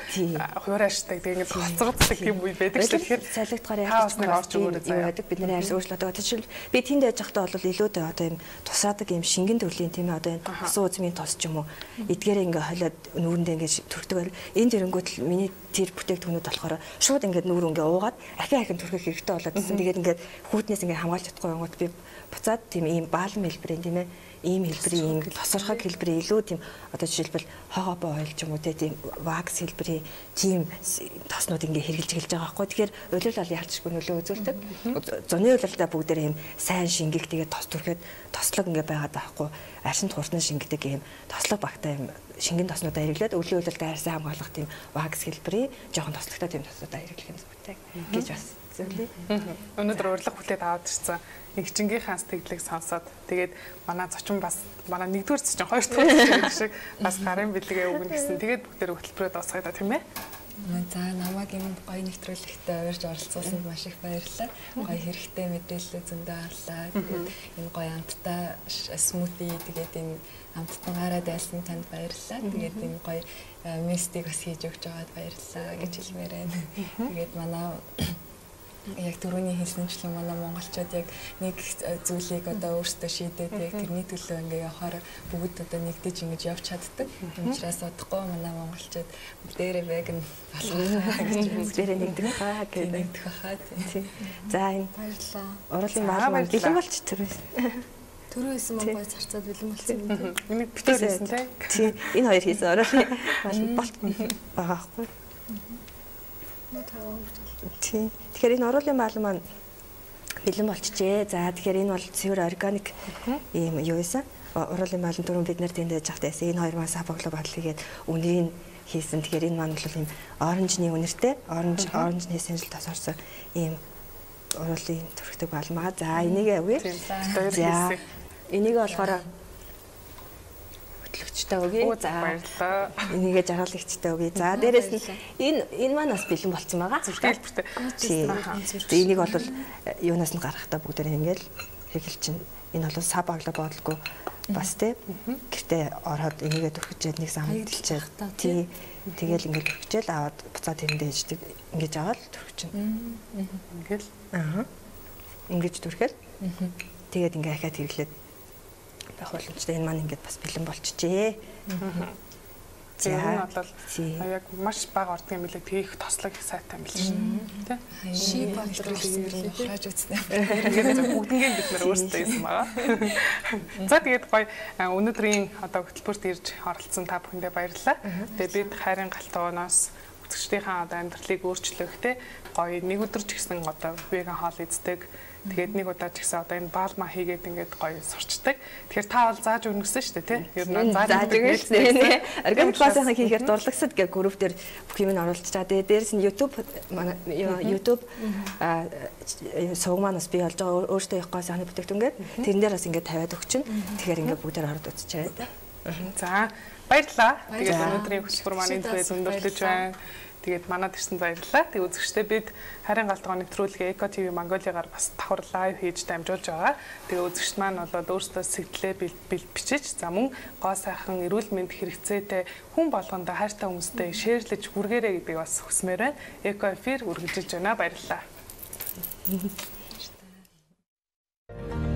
хуурайшдаг тэгээ ингээ хоцрогддаг юм уу байдаг шүү дээ. Тэгэхээр солигдохоор ч нэг орж өгөөд юу байдаг. Бидний арьс өөрчлөлт одоо жишээл би тэнд яж захтаа бол илүүтэй одоо юм тусаадаг юм шингэн төрлийн тийм ээ одоо энэ усан үзмийн тос ч юм уу. Эдгээр ингээ холиод нүүрэндээ ингээ төрдөг байл. Энэ тэрэнгүүт л миний тэр бүтээгдэхүүнүүд болохоор шууд ингээд нүүр ингээ уугаад ахин ахин төрхөх хэрэгтэй болоод гэсэн. Тэгээд ингээд хүүтнээс ингээ хамгаалж чадахгүй юмуд би буцаад тийм ийм баалан хэлбэрийн тийм ээ ийм хэлбэрийн ийм тосорхог хэлбэрийн илүү тийм одоо жишээлбэл хоогоо ойл ч юм уу тийм вакс хэлбэрийн тийм тоснууд ингээ хэрглэж эхэлж байгаа байхгүй. Тэгэхээр уйлал ялчгүй нөлөө үзүүлдэг. Зуны уйлалдаа бүгдээр ийм сайн шингэх тэгээд тос төрхэд тослог ингээ байгаад байхгүй. Аршин хурдан шингэдэг ийм тослог багтаа ийм шингэн тоснуудаа хэрэглээд өвлийн уйлалдаа арьсаа хамгаалах тийм вакс хэлбэрийн жоохон тослогтой тийм тоснуудаа хэрэглэх юм зүйтэй гэж бас зүйлээ. Өнөөдөр урлаг хүлээд аваад ирсэн нэгчингийнхаа сэтгэлийг сонсоод тэгээд манай зочин бас манай нэгдүгээр зочин хоёр дахь *laughs* шиг бас гарын бэлгээ өгнө гэсэн тэгээд бүгдээр хөтөлбөрөд дуусгая да тийм ээ. За намайг энэ гоё нэвтрүүлэгт урьж оролцуулсанд маш их баярлалаа. Гоё хэрэгтэй мэдээлэл зөндөө авлаа. Тэгээд энэ гоё амттай смути тэгээд энэ амттан гараа дайлсан танд баярлалаа. Тэгээд энэ гоё местиг бас хийж өгч байгаад баярлалаа гэж хэлмээр байна. Тэгээд манай яг түрүүний хэлсэнчлэн манай монголчууд яг нэг зүйлийг одоо өөрсдөө шийдээд яг тэрний төлөө ингээ явахаар бүгд одоо нэгдэж ингэж явж чаддаг. Учираас удахгүй манай монголчууд дээрээ веган болох гэж дээрээ нэгдэх хаа гэдэг нэгдэх хаа тийм. За энэ баярлаа. Урлын маань бэлэн болч төрөөс. Төрөөс мөн гой зарцаад бэлэн болсон юм тийм. Энийг битээр хийсэн тийм. Энэ хоёр хийсэн урлын маань *laughs* болт байгаа хгүй. Тийм. Тэгэхээр энэ оруулын маал маань бэлэн болчихжээ. За тэгэхээр энэ бол цэвэр органик ийм юу байсан. Уруулын маалын түрүүн бид нэр тэнд яж захтай байсан. Энэ хоёр маань сапогло бодлыгээд үнэрийг хийсэн. Тэгэхээр энэ маань бол ийм оранжны үнэртэй, оранж оранжны сэнжил тосорсон ийм уруулын төрхтөг балмаа. За энийг авъя. За энийг болохоор хөтлөгчтэй өгье. За баярлалаа. Энийгээ жаргалагчтай өгье. За дээрэс нь энэ энэ маань бас бэлэн болцсон байгаа. Зөвхөлбөртэй. Тийм. Энийг бол юунаас нь гаргахтаа бүгдээр ингээл хэглэл чинь энэ бол саб аглаа бодлого бас тий. Гэртээ ороод энийгээ төрхөжээд нэг зам хэлчихэд тий. Тэгэл ингээд төрхөжээл аваад буцаад тэрэндээ иждэг ингэж аваад төрхөж чинь. Ингээл Аа. Ингэж төрхөөл. Тэгээд ингээ ахаад хэрэглээд байх боломжтой. Энэ маань ингээд бас бэлэн болчихжээ. За энэ бол яг маш бага ордог юм билээ. Тэгээ их тослог их сайтай юм билээ шүү. Тэ? Ши бодлоо гэсэн ухрааж үзнэ. Тэгээд бүгднгийн бид нар өөрсдөө юм байгаа. За тэгээд гоё өнөөдрийн одоо хөтөлбөрт ирж оролцсон та бүхэндээ баярлалаа. Тэгээд бид хайрын галтгооноос үзэгчдийнхээ одоо амьдралыг өөрчлөх те гоё нэг өдөр ч гэсэн одоо веган хоол эздэг Тэгээд нэг удаа ч гэсэн одоо энэ баалма хийгээд ингээд гоё сурчдаг. Тэгэхээр та бол зааж өгнөсөн шүү дээ тий. Ер нь зааж өгнө шүү дээ. Органик классыг хийхээр дурлагсад гэх групп дээр бүх юм нь оруулж байгаа. Тэгээд дээрэс нь YouTube манай YouTube сувг манаас би олж байгаа өөртөө их гоо сайхны бүтээгдэхүүнгээд тэрэн дээр бас ингээд тавиад өгчин. Тэгэхээр ингээд бүгдээр ороод үзчихээ. За баярлалаа. Тэгээд өнөөдрийн хөтөлбөр маань энэ зүйл өндөрлөж байна. Тэгээд манад ирсэн баярлалаа. Тэгээд үзэгчдээ бид харин галтгоо нэвтрүүлгээ Eco TV Mongolia-гаар бас давхар лайв хийж дамжуулж байгаа. Тэгээд үзэгчд маань болоод өөрсдөө сэтгэлээ бичиж за мөн гоо сайхан эрүүл мэнд хэрэгцээтэй хүн болгондоо хайртай хүмүүстэй шеэрлэж хүргээрэй гэдгийг бас хүсмээр байна. Eco эфир үргэлжилж байна. Баярлалаа. *laughs*